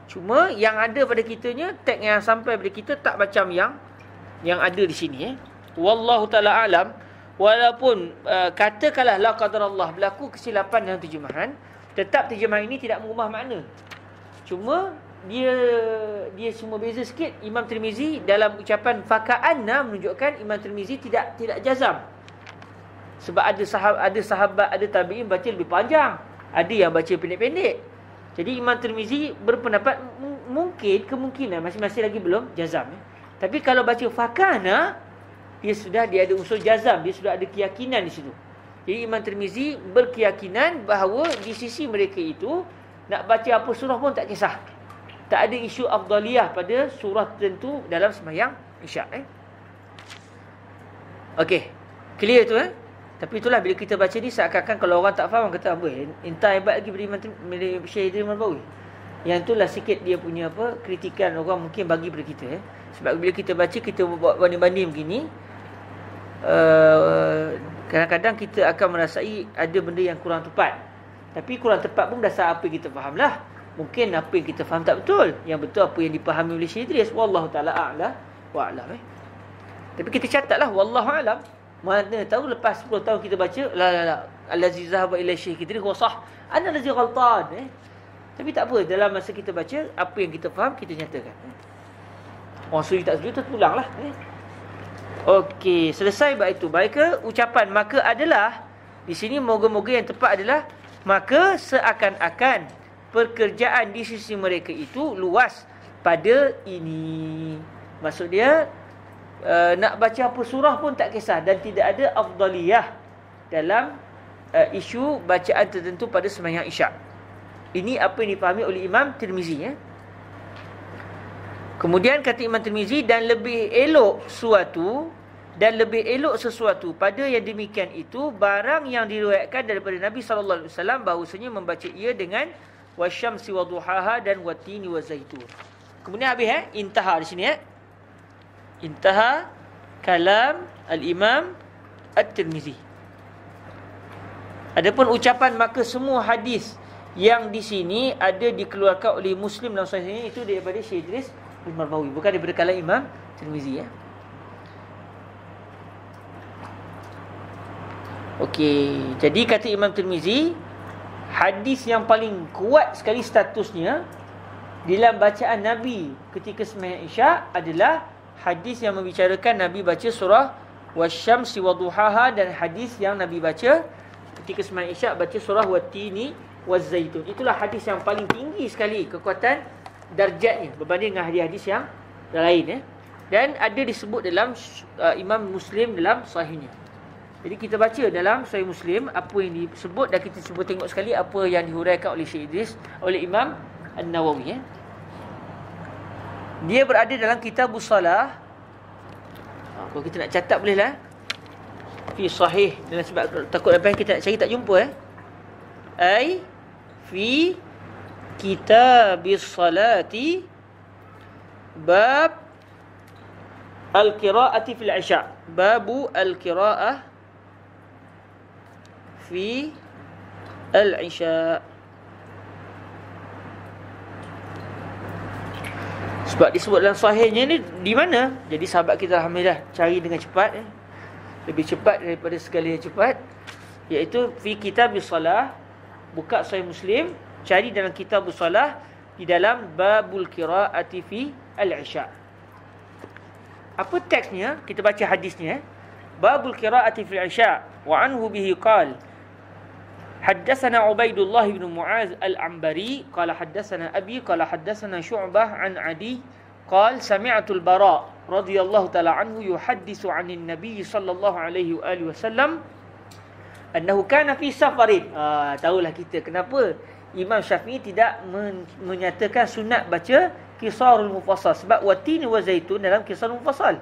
Cuma yang ada pada kitanya teks yang sampai pada kita tak macam yang yang ada di sini eh. Wallahu taala alam walaupun uh, katakanlah la qadarallah berlaku kesilapan dalam terjemahan, tetap terjemahan ini tidak mengubah makna. Cuma dia dia semua beza sikit Imam Tirmizi dalam ucapan faka'anna menunjukkan Imam Tirmizi tidak tidak jazam. Sebab ada sahabat ada sahabat ada tabi'in baca lebih panjang, ada yang baca pendek-pendek. Jadi Imam Tirmizi berpendapat mungkin kemungkinan masing-masing lagi belum jazam ya. Tapi kalau baca fakana dia sudah dia ada unsur jazam, dia sudah ada keyakinan di situ. Jadi Imam Tirmizi berkeyakinan bahawa di sisi mereka itu nak baca apa surah pun tak kisah. Tak ada isu afdaliyah pada surah tertentu dalam sembahyang isyak eh. Okey. Clear tu eh? Tapi itulah bila kita baca ni seakan-akan kalau orang tak faham kata apa entah hebat lagi beri menteri Syahidin Marbawi. Yang itulah sikit dia punya apa kritikan orang mungkin bagi pada kita eh. Sebab bila kita baca kita buat banding-banding begini uh, kadang-kadang kita akan merasai ada benda yang kurang tepat. Tapi kurang tepat pun dasar apa yang kita faham lah. Mungkin apa yang kita faham tak betul. Yang betul apa yang dipahami oleh Syed Idris. Wallahu ta'ala a'la wa'alam eh. Tapi kita catat lah. Wallahu a'lam. Mana tahu lepas 10 tahun kita baca. Lah, lah, lah. allazi zahaba ila syekh kita ni huwa sah ana allazi ghaltan eh tapi tak apa dalam masa kita baca apa yang kita faham kita nyatakan eh? orang setuju tak setuju terpulanglah eh okey selesai baik itu baik ke ucapan maka adalah di sini moga-moga yang tepat adalah maka seakan-akan pekerjaan di sisi mereka itu luas pada ini maksud dia uh, nak baca apa surah pun tak kisah dan tidak ada afdaliyah dalam uh, isu bacaan tertentu pada sembahyang isyak. Ini apa yang dipahami oleh Imam Tirmizi ya. Kemudian kata Imam Tirmizi dan lebih elok suatu dan lebih elok sesuatu pada yang demikian itu barang yang diriwayatkan daripada Nabi sallallahu alaihi wasallam bahwasanya membaca ia dengan wasyamsi wadhuhaha dan watini wazaitun. Kemudian habis eh intaha di sini eh. Intaha kalam al-Imam At-Tirmizi. Adapun ucapan maka semua hadis yang di sini ada dikeluarkan oleh Muslim dalam sahih itu daripada Syekh Idris Al-Marbawi bukan daripada kalam Imam Tirmizi ya. Okey, jadi kata Imam Tirmizi hadis yang paling kuat sekali statusnya dalam bacaan Nabi ketika sembahyang Isyak adalah hadis yang membicarakan Nabi baca surah wasyamsi wadhuhaha dan hadis yang Nabi baca ketika sembahyang Isyak baca surah watini wazaitun. Itulah hadis yang paling tinggi sekali kekuatan darjatnya berbanding dengan hadis-hadis yang lain ya. Dan ada disebut dalam uh, Imam Muslim dalam sahihnya. Jadi kita baca dalam Sahih Muslim apa yang disebut dan kita cuba tengok sekali apa yang dihuraikan oleh Syekh Idris oleh Imam An-Nawawi ya. Dia berada dalam kitab Salah. Ha, kalau kita nak catat boleh lah. Fi sahih dengan sebab takut apa kita nak cari tak jumpa eh. Ai fi kitab salati bab al-qira'ati fil 'isha. Babu al-qira'ah fi al-isha. Sebab disebut dalam sahihnya ni di mana? Jadi sahabat kita alhamdulillah cari dengan cepat eh. Lebih cepat daripada segala yang cepat iaitu fi kitab salah buka sahih Muslim cari dalam kitab salah di dalam babul qiraati fi al-isha. Apa teksnya? Kita baca hadisnya eh. Babul qiraati fi al-isha wa anhu bihi qala حدثنا عبيد الله بن معاذ العنبري قال حدثنا أبي قال حدثنا شعبة عن عدي قال سمعت البراء رضي الله تعالى عنه يحدث عن النبي صلى الله عليه وآله وسلم أنه كان في سفر آه, tahulah kita kenapa Imam Syafi'i tidak men- menyatakan sunat baca kisarul mufassal sebab watin wa zaitun dalam kisarul mufassal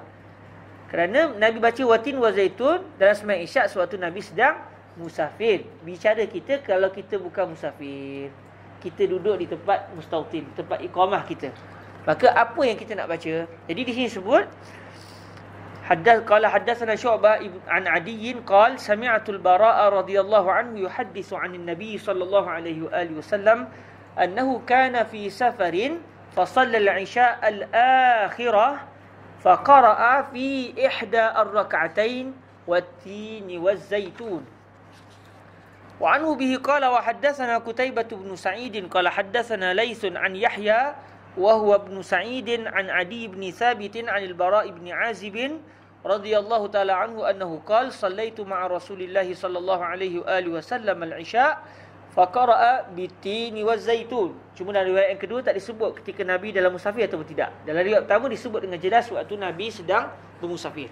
kerana Nabi baca watin wa zaitun dalam sembahyang isyak sewaktu Nabi sedang musafir. Bicara kita kalau kita bukan musafir. Kita duduk di tempat mustautin, tempat iqamah kita. Maka apa yang kita nak baca? Jadi di sini sebut Haddath qala haddathana Syu'bah an Adiyyin qala sami'tu al-Bara'a radhiyallahu anhu yuhaddithu 'an an-nabi sallallahu alaihi wa alihi wasallam annahu kana fi safarin fa shalla al-'isha al-akhirah fa qara'a fi ihda ar-rak'atayn wat-tin waz-zaytun Wa anhu bihi qala wa haddatsana Qutaibah bin Sa'id qala haddatsana Laisun an Yahya wa huwa ibn Sa'id an Adi bin Thabit an al-Bara' bin Azib radhiyallahu taala anhu annahu qala sallaitu ma'a Rasulillah sallallahu alaihi wa alihi wasallam al-isha faqara'a bitini wa zaitun. Cuma dalam riwayat yang kedua tak disebut ketika Nabi dalam musafir atau tidak. Dalam riwayat pertama disebut dengan jelas waktu Nabi sedang bermusafir.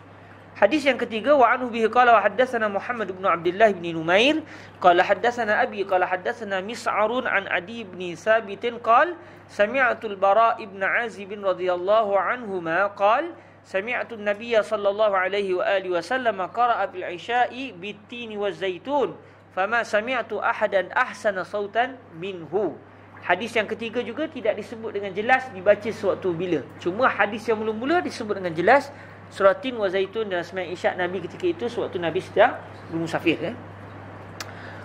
Hadis yang ketiga wa anhu bihi qala wa haddatsana Muhammad bin Abdullah bin Numair qala haddatsana Abi qala haddatsana Mis'arun an Adi bin Sabit qala sami'tu al-Bara ibn Azib radhiyallahu anhuma qala sami'tu an-nabiy sallallahu alaihi wa alihi wasallam qara'a fil 'isha'i bit-tin waz-zaitun fama sami'tu ahadan ahsana sautan minhu Hadis yang ketiga juga tidak disebut dengan jelas dibaca sewaktu bila. Cuma hadis yang mula-mula disebut dengan jelas suratin wa zaitun dan sembahyang isyak Nabi ketika itu sewaktu Nabi sedang bermusafir ya.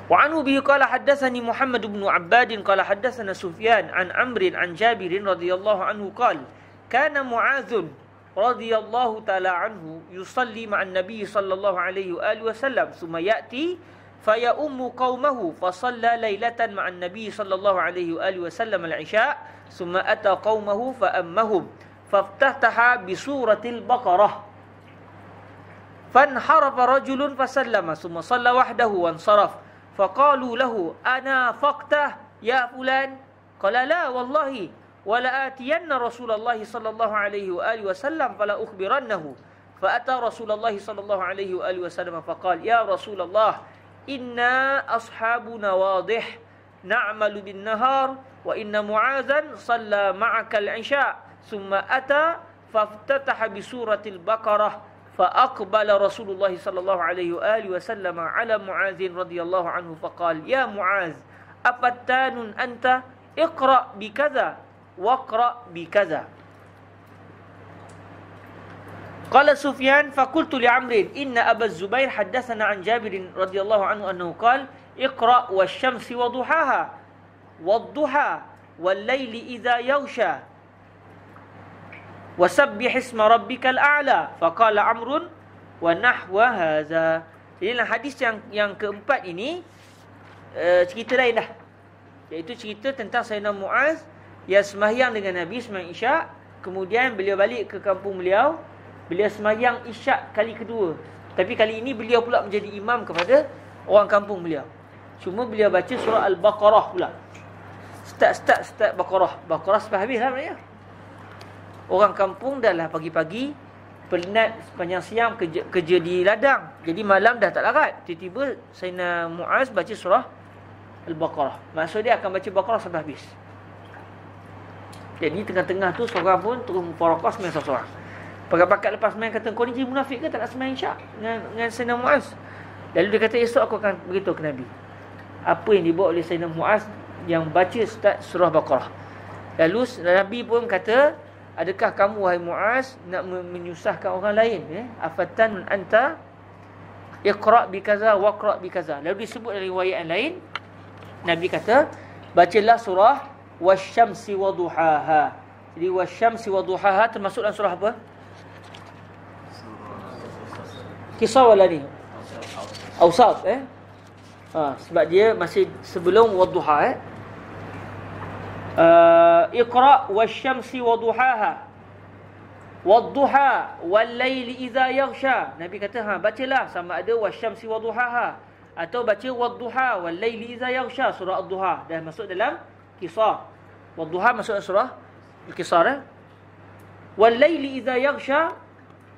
Wa anhu bihi qala haddatsani Muhammad bin Abbad qala haddatsana Sufyan an Amr an Jabir radhiyallahu anhu qala kana Mu'adz radhiyallahu ta'ala anhu yusalli ma'an Nabi sallallahu alaihi wa alihi wasallam thumma ya'ti فيؤم قومه فصلى ليلة مع النبي صلى الله عليه وآله وسلم العشاء ثم أتى قومه فأمهم فافتتح بسورة البقرة. فانحرف رجل فسلم ثم صلى وحده وانصرف. فقالوا له أنا فقته يا فلان؟ قال لا والله ولآتين رسول الله صلى الله عليه وآله وسلم فلا أخبرنه. فأتى رسول الله صلى الله عليه وآله وسلم فقال يا رسول الله إنا أصحابنا واضح نعمل بالنهار وإن معاذا صلى معك العشاء. ثم أتى فافتتح بسورة البقرة فأقبل رسول الله صلى الله عليه وآله وسلم على معاذ رضي الله عنه فقال يا معاذ أفتان أنت؟ اقرأ بكذا واقرأ بكذا. قال سفيان فقلت لعمر إن أبا الزبير حدثنا عن جابر رضي الله عنه أنه قال اقرأ والشمس وضحاها والضحى والليل إذا يغشى. wasabbih isma rabbikal a'la faqala amrun wa nahwa hadza inilah hadis yang yang keempat ini uh, cerita lain dah. Iaitu cerita tentang Sayyidina Muaz yang sembahyang dengan Nabi sembahyang isyak kemudian beliau balik ke kampung beliau. Beliau sembahyang isyak kali kedua. Tapi kali ini beliau pula menjadi imam kepada orang kampung beliau. Cuma beliau baca surah al-baqarah pula. Start start start baqarah. Baqarah sampai habis lah maknanya Orang kampung dah lah pagi-pagi penat sepanjang siang kerja, kerja di ladang. Jadi malam dah tak larat. Tiba-tiba Sayyidina Muaz baca surah Al-Baqarah. Maksud dia akan baca Baqarah sampai habis. Jadi tengah-tengah tu seorang pun terus mufarakah sembahyang seorang-seorang. Pakat-pakat lepas main kata kau ni jadi munafik ke tak nak sembahyang Isyak dengan dengan Sayyidina Muaz. Lalu dia kata esok aku akan beritahu ke Nabi. Apa yang dibawa oleh Sayyidina Muaz yang baca start surah Baqarah. Lalu Nabi pun kata Adakah kamu wahai Muaz nak menyusahkan orang lain eh? Afatan anta iqra bi kaza waqra bi kaza. Lalu disebut dari riwayat yang lain Nabi kata bacalah surah wasyamsi waduhaha. Jadi wasyamsi waduhaha termasuk dalam surah apa? Kisah wala ni? Awsat eh? Ha, sebab dia masih sebelum waduha eh? Iqra wasyamsi waduhaha Wadduha Wallayli idha yaghsha. Nabi kata ha, bacalah sama ada wasyamsi waduhaha Atau baca wadduha Wallayli idha yaghsha Surah Ad-Duha. Dah masuk dalam kisah. Wadduha masuk surah Al-Kisar eh? Wallayli idha yaghsha.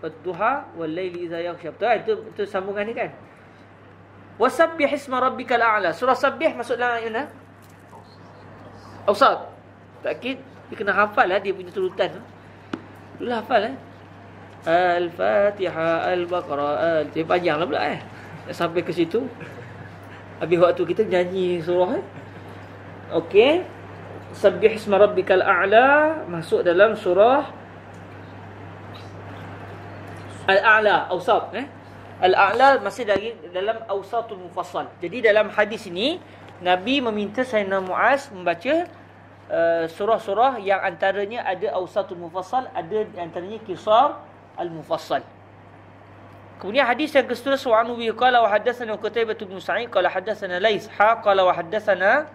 Wadduha Wallayli idha yaghsha. Betul kan? Itu, itu sambungan ni kan? Wasabbih isma rabbikal a'la. Surah Sabbih masuk dalam ayat mana? Ausat. Takkid dia kena hafal lah dia punya turutan tu. Itulah hafal eh. Al-Fatihah, Al-Baqarah, Al Dia panjang lah pula eh. Sampai ke situ. Habis waktu kita nyanyi surah eh. Okey. Sabbih isma rabbikal a'la masuk dalam surah Al-A'la, Ausat eh. Al-A'la masih lagi dalam Ausatul Mufassal. Jadi dalam hadis ini Nabi meminta Sayyidina Muaz membaca uh, surah-surah yang antaranya ada Awsatul Mufassal, ada antaranya Kisar Al-Mufassal. Kemudian hadis yang keseterusnya su'anu bihi qala wa haddatsana Qutaibah bin Sa'id qala haddatsana Lais ha qala wa haddatsana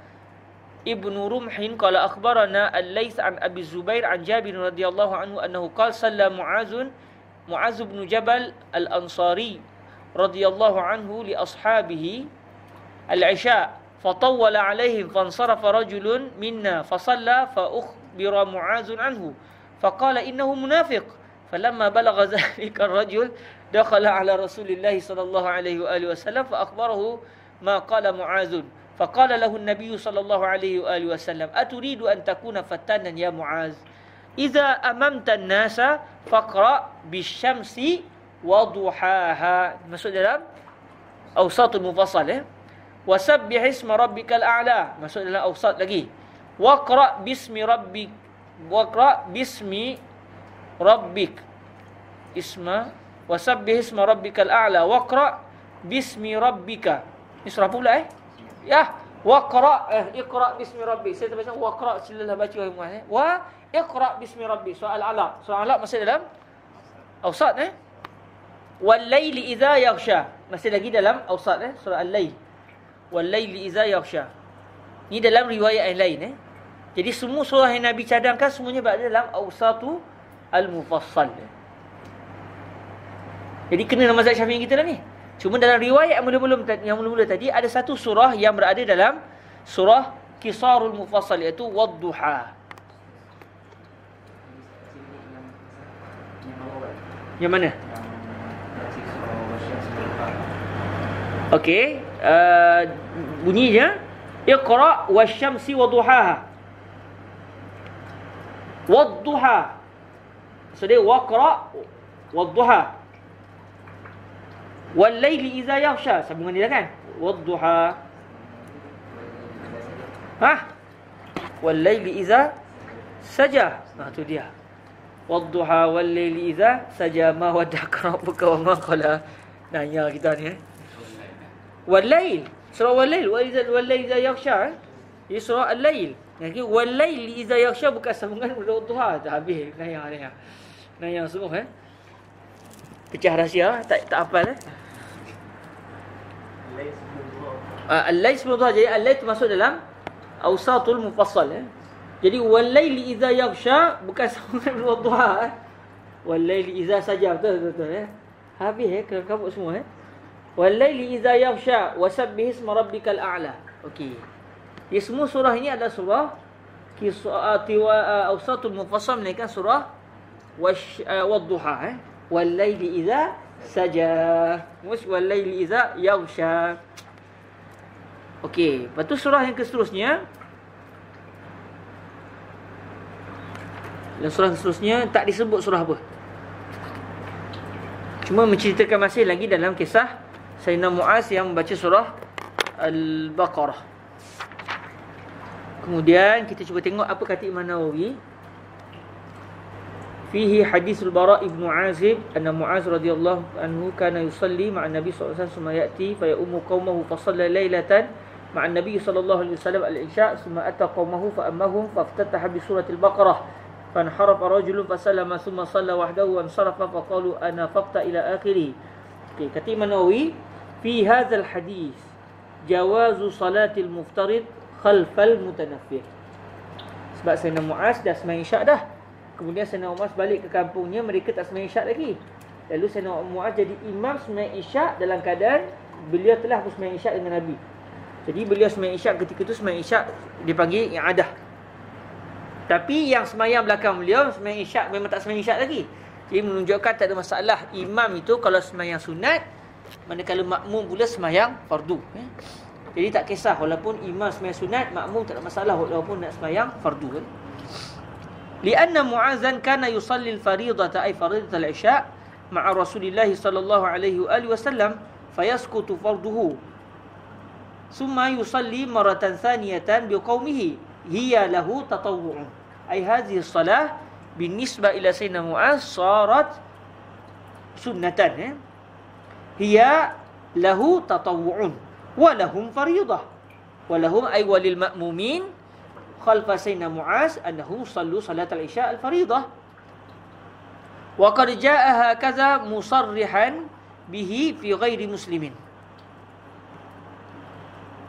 Ibn Rumhin qala akhbarana Al-Lais an Abi Zubair an Jabir radhiyallahu anhu annahu qala salla Mu'azun Mu'az bin Jabal Al-Ansari radhiyallahu anhu li ashabihi al-Isha' فطول عليهم فانصرف رجل منا فصلى فأخبر معاذ عنه. فقال إنه منافق. فلما بلغ *laughs* ذلك الرجل دخل على رسول الله صلى الله عليه وآله وسلم فأخبره ما قال معاذ. فقال له النبي صلى الله عليه وآله وسلم أتريد أن تكون فتانا يا معاذ؟ إذا أممت الناس فاقرأ بالشمس وضحاها. maksud dalam أوساط المفصل eh? Wasabbih isma rabbikal a'la. Masuk dalam awsat lagi. Waqra bismi rabbik. Waqra bismi rabbik. Isma wasabbih isma rabbikal a'la. Waqra bismi rabbika. Ini surah pula eh? Ya. Waqra eh iqra bismi rabbik. Saya terbaca waqra silalah baca eh. Wa iqra bismi rabbik. Soal alaq. Soal alaq masih dalam awsat eh? Wal laili idza yaghsha. Masih lagi dalam awsat eh surah al-lail. Wal laili idza yaghsha. Ini dalam riwayat yang lain eh. Jadi semua surah yang Nabi cadangkan semuanya berada dalam awsatu al-mufassal. Jadi kena nama mazhab Syafi'i kita lah ni. Cuma dalam riwayat yang mula-mula yang mula-mula tadi ada satu surah yang berada dalam surah Kisarul Mufassal iaitu Wadduha. Yang mana? Okey, uh, bunyinya Iqra wasyamsi wadduhaha. Wadduha. Dia waqra wadduha. Wal laili idza yaghsha. Sambungan dia kan? Wadduha. Ha? Wal laili idza saja. Ha tu dia. Wadduha wal laili idza saja ma wadaka rabbuka wa ma qala. Nanya kita ni eh. Wal lail. Surah wal lail. Wal idza wal laili idza yaghsha. Eh? Ini surah al-lail. Yang wal laili idza yaghsha bukan sambungan dengan duha. Dah habis nanya nanya. Nanya semua eh. Pecah rahsia tak tak hafal eh. Uh, al-lail sebelum duha. Jadi al-lail tu masuk dalam awsatul mufassal eh. Jadi wal laili idza yaghsha bukan sambungan dengan duha eh. Wal laili idza saja betul betul eh. Habis eh kalau kabut semua eh. Wal laili idza yaghsha wasabbih isma rabbikal a'la. Okey. Ya semua surah ini adalah surah Kisati wa Awsatul Mufassal menaikkan surah uh, Wadduha eh? Wal layli iza saja Mus wal layli iza yaghsha Okey, lepas tu surah yang seterusnya Dan surah seterusnya tak disebut surah apa Cuma menceritakan masih lagi dalam kisah Sayyidina Mu'az yang membaca surah Al-Baqarah Kemudian kita cuba tengok apa kata Imam Nawawi. Fihi hadis al-Bara ibn Azib anna Muaz radhiyallahu anhu kana yusalli ma'a Nabi sallallahu alaihi wasallam ya'ti fa ya'ummu qaumahu fa shalla laylatan ma'a Nabi sallallahu alaihi wasallam al-isha thumma ata qaumahu fa ammahum fa iftataha bi surati al-Baqarah sallama thumma shalla wahdahu wa ansarafa fa qalu ana faqta ila akhirih. Okey, kata Imam Nawawi fi hadzal hadis jawazu salatil muftarid khalfal mutanaffir. Sebab Sayyidina Muaz dah sembahyang isyak dah. Kemudian Sayyidina Muaz balik ke kampungnya, mereka tak sembahyang isyak lagi. Lalu Sayyidina Muaz jadi imam sembahyang isyak dalam keadaan beliau telah sembahyang isyak dengan Nabi. Jadi beliau sembahyang isyak ketika itu sembahyang isyak dipanggil i'adah. Tapi yang sembahyang belakang beliau sembahyang isyak memang tak sembahyang isyak lagi. Jadi menunjukkan tak ada masalah imam itu kalau sembahyang sunat manakala makmum pula sembahyang fardu. Eh? Jadi tak kisah walaupun imam sembahyang sunat, makmum tak ada masalah walaupun nak sembahyang fardu kan. Lianna Mu'azan kana yusalli al-fariidata ay fariidat al-isya' ma'a Rasulillah sallallahu alaihi wa alihi wasallam fayasqutu farduhu. Summa yusalli maratan thaniyatan biqaumihi hiya lahu tatawwu'un. Ay hadhihi as-salah binisba ila sayyidina Mu'az sarat sunnatan eh. Hiya lahu tatawwu'un walahum faridah walahum ay walil ma'mumin khalfa sayyidina mu'az annahum sallu salat al-isya al-faridah wa qad jaa hakaza musarrihan bihi fi ghairi muslimin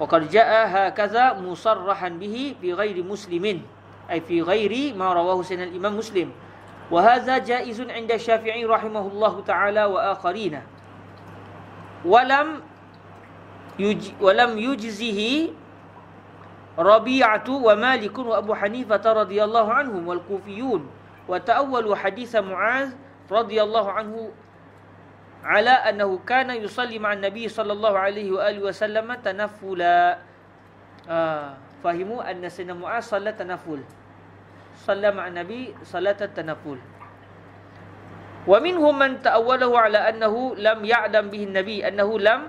wa qad jaa hakaza musarrahan bihi fi ghairi muslimin ay fi ghairi ma rawahu sayyidina al-imam muslim wa hadha jaizun 'inda syafi'i rahimahullahu ta'ala wa akharina walam yuj, walam yujzihi Rabi'atu wa Malik wa Abu Hanifah radhiyallahu anhum wal Kufiyun wa ta'awwalu hadis Mu'az radhiyallahu anhu ala annahu kana yusalli ma'an Nabi sallallahu alaihi wa alihi wasallam tanaffula ah fahimu anna sayyidina Mu'az salat tanafful ومنهم من تأوله على أنه لم يعلم به النبي أنه لم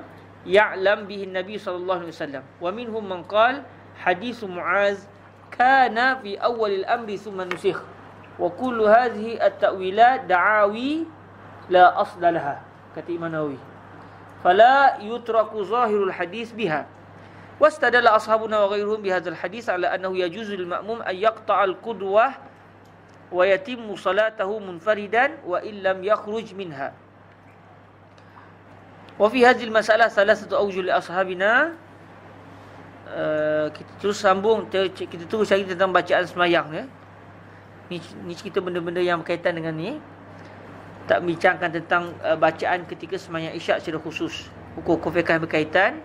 يعلم به النبي صلى الله عليه وسلم. ومنهم من قال حديث معاذ كان في أول الأمر ثم نسخ وكل هذه التأويلات دعاوي لا أصل لها kata نووي فلا يترك ظاهر الحديث بها. واستدل أصحابنا وغيرهم بهذا الحديث على أنه يجوز للمأموم أن يقطع القدوة wa yatimmu salatahu munfaridan wa illam yakhruj minha. Wa fi hadhihi al-mas'alah thalathatu awjuh li ashabina. Eh, kita terus sambung kita terus cari tentang bacaan semayang ya. Ni ni cerita benda-benda yang berkaitan dengan ni. Tak bincangkan tentang uh, bacaan ketika semayang isyak secara khusus. Hukum kufiqah berkaitan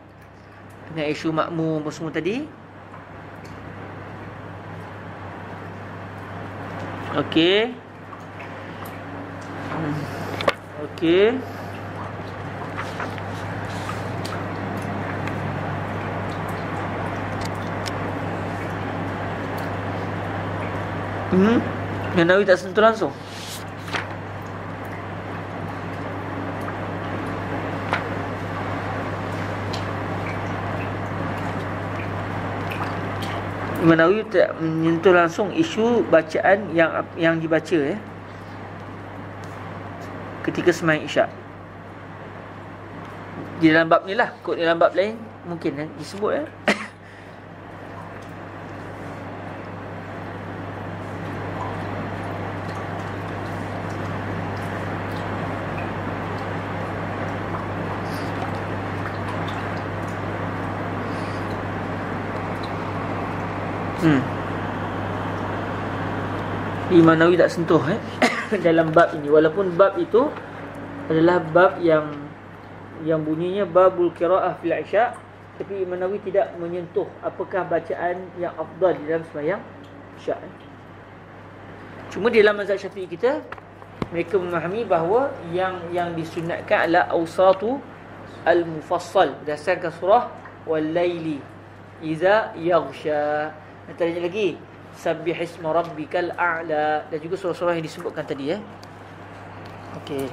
dengan isu makmum semua tadi. Okey. Okey. Hmm. Yang Nabi tak sentuh langsung. Imam Nawawi tak menyentuh langsung isu bacaan yang yang dibaca ya. Ketika semayang Isyak. Di dalam bab ni lah, kod dalam bab lain mungkin ya, disebut ya. Hmm. Imam Nawawi tak sentuh eh *coughs* dalam bab ini walaupun bab itu adalah bab yang yang bunyinya babul qiraah fil isya tapi Imam Nawawi tidak menyentuh apakah bacaan yang afdal di dalam sembahyang isya. Eh. Cuma di dalam mazhab Syafi'i kita mereka memahami bahawa yang yang disunatkan adalah awsatu al-mufassal berdasarkan surah wal laili iza yaghsha Nanti lagi Sabbih isma rabbikal a'la. Dan juga surah-surah yang disebutkan tadi ya. Okey.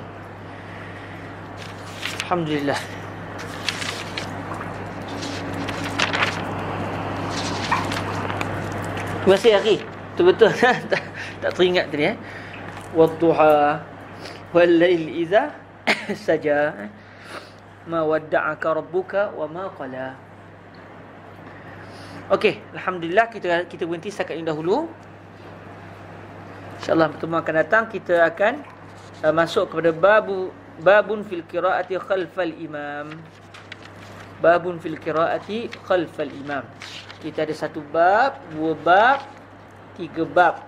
Alhamdulillah. Terima kasih akhi. Betul-betul. *laughs* Tak, tak teringat tadi eh Wadduha Wallail iza *coughs* Saja. Ma wadda'aka rabbuka Wa ma qala Okey, alhamdulillah kita kita berhenti setakat ini dahulu. Insya-Allah pertemuan akan datang kita akan uh, masuk kepada babu babun fil qiraati khalfal imam. Babun fil qiraati khalfal imam. Kita ada satu bab, dua bab, tiga bab.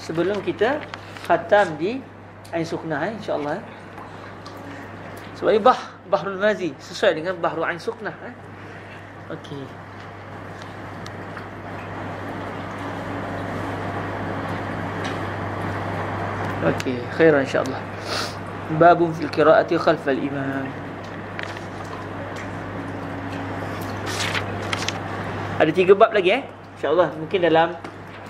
Sebelum kita khatam di Ain Suknah eh, insya-Allah. Eh. Sebab bah, Bahrul Mazi sesuai dengan Bahrul Ain Suknah eh. Okey. Okey, khairan insya-Allah. Babun fil qiraati khalf al-imam. Ada tiga bab lagi eh. Insya-Allah mungkin dalam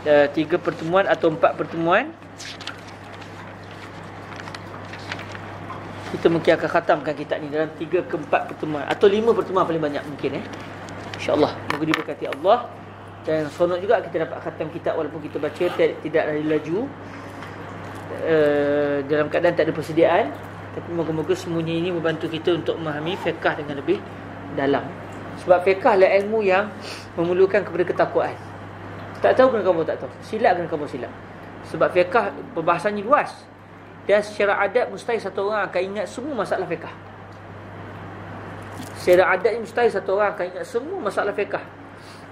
uh, tiga pertemuan atau empat pertemuan kita mungkin akan khatamkan kitab ni dalam tiga ke empat pertemuan atau lima pertemuan paling banyak mungkin eh. Insya-Allah. Moga diberkati Allah dan sonok juga kita dapat khatam kitab walaupun kita baca tidak lari laju uh, dalam keadaan tak ada persediaan tapi moga-moga semuanya ini membantu kita untuk memahami fiqah dengan lebih dalam. Sebab fiqah adalah ilmu yang memerlukan kepada ketakwaan. Tak tahu kena kamu tak tahu. Silap kena kamu silap. Sebab fiqah perbahasannya luas. Dan secara adat mustahil satu orang akan ingat semua masalah fiqah. Secara adat mustahil satu orang akan ingat semua masalah fiqah.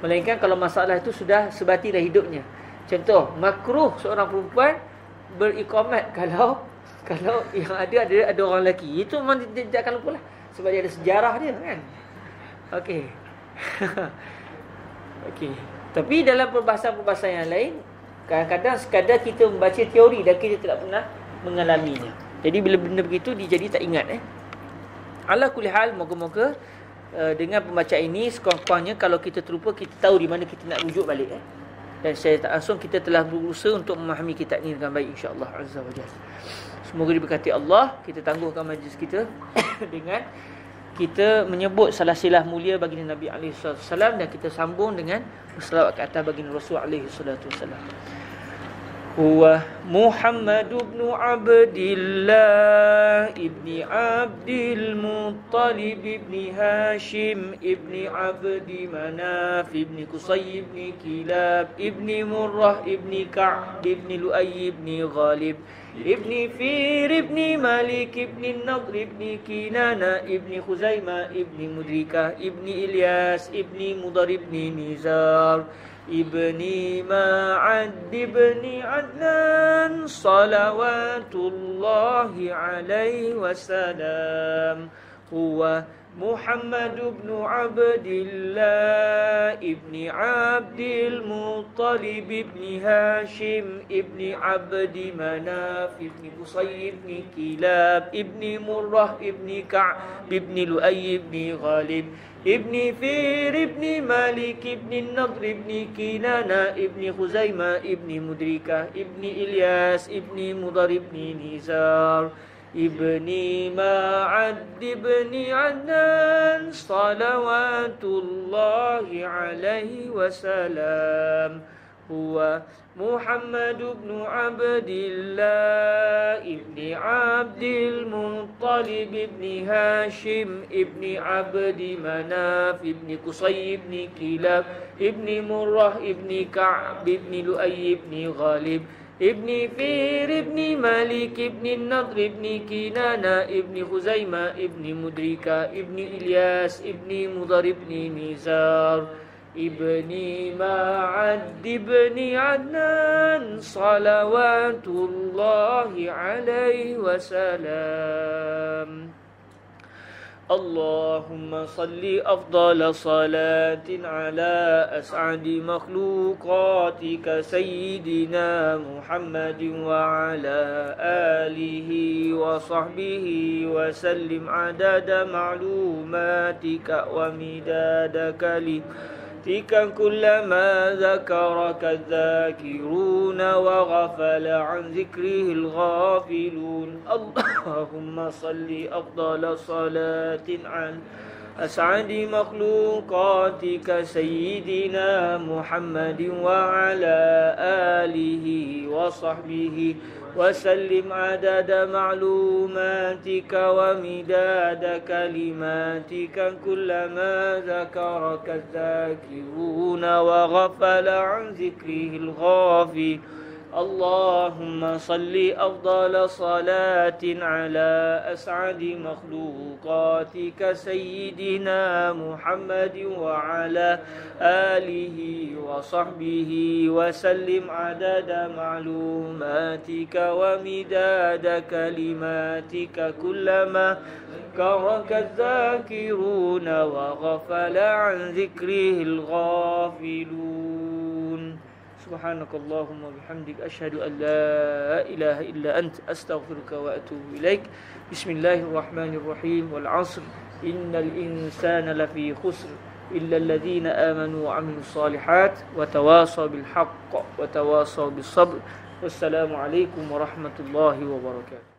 Melainkan kalau masalah itu sudah sebati dah hidupnya. Contoh makruh seorang perempuan berikomat *laughs* kalau kalau yang ada ada ada orang lelaki itu memang dia, dia akan lupa lah. Sebab dia ada sejarah dia kan? Okey. *laughs* Okey. Tapi dalam perbahasan-perbahasan yang lain kadang-kadang sekadar kita membaca teori dan kita tidak pernah mengalaminya. Jadi bila benda begitu dia jadi tak ingat eh. Ala kulli hal moga-moga uh, dengan pembacaan ini sekurang-kurangnya kalau kita terlupa kita tahu di mana kita nak rujuk balik eh dan saya tak langsung kita telah berusaha untuk memahami kitab ini dengan baik insya-Allah azza wajalla. Semoga diberkati Allah, kita tangguhkan majlis kita *coughs* dengan kita menyebut salah silah mulia bagi Nabi alaihi dan kita sambung dengan berselawat ke atas bagi Rasul alaihi wasallam. هو محمد بن عبد الله ابن عبد المطلب ابن هاشم ابن عبد مناف ابن قصي ابن كلاب ابن مرة ابن كعب ابن لؤي ابن غالب ابن فير ابن مالك ابن النضر ابن كنانة ابن خزيمة ابن مدركة ابن إلياس ابن مضر ابن نزار ابن معد ابن عدنان صلوات الله عليه وسلام هو محمد بن عبد الله ابن عبد المطلب ابن هاشم ابن عبد مناف ابن قصي ابن كلاب ابن مرة ابن كعب ابن لؤي ابن غالب ابن فير ابن مالك ابن النضر ابن كنانة ابن خزيمة ابن مدركة ابن إلياس ابن مضر ابن نزار ابني معد ابن عدنان صلوات الله عليه وسلام هو محمد بن عبد الله ابن عبد المطلب ابن هاشم ابن عبد مناف ابن قصي ابن كلاب ابن مرة ابن كعب ابن لؤي ابن غالب ابن فير ابن مالك ابن النضر ابن كنانة ابن خزيمة ابن مدركة ابن إلياس ابن مضر ابن نزار ابن معد ابن عدنان صلوات الله عليه وسلام. اللهم صل أفضل صلاة على أسعد مخلوقاتك سيدنا محمد وعلى آله وصحبه وسلم عدد معلوماتك ومداد كلماتك تلك كلما ذكرك الذاكرون وغفل عن ذكره الغافلون. اللهم صل أفضل صلاة عن أسعد مخلوقاتك سيدنا محمد وعلى آله وصحبه وسلم عدد معلوماتك ومداد كلماتك كلما ذكرك الذاكرون وغفل عن ذكره الغافل اللهم صل أفضل صلاة على أسعد مخلوقاتك سيدنا محمد وعلى آله وصحبه وسلم عدد معلوماتك ومداد كلماتك كلما كرك الذاكرون وغفل عن ذكره الغافلون. سبحانك اللهم وبحمدك أشهد أن لا إله إلا أنت أستغفرك وأتوب إليك. بسم الله الرحمن الرحيم والعصر. إن الإنسان لفي خسر إلا الذين آمنوا وعملوا الصالحات وتواصوا بالحق وتواصوا بالصبر. والسلام عليكم ورحمة الله وبركاته.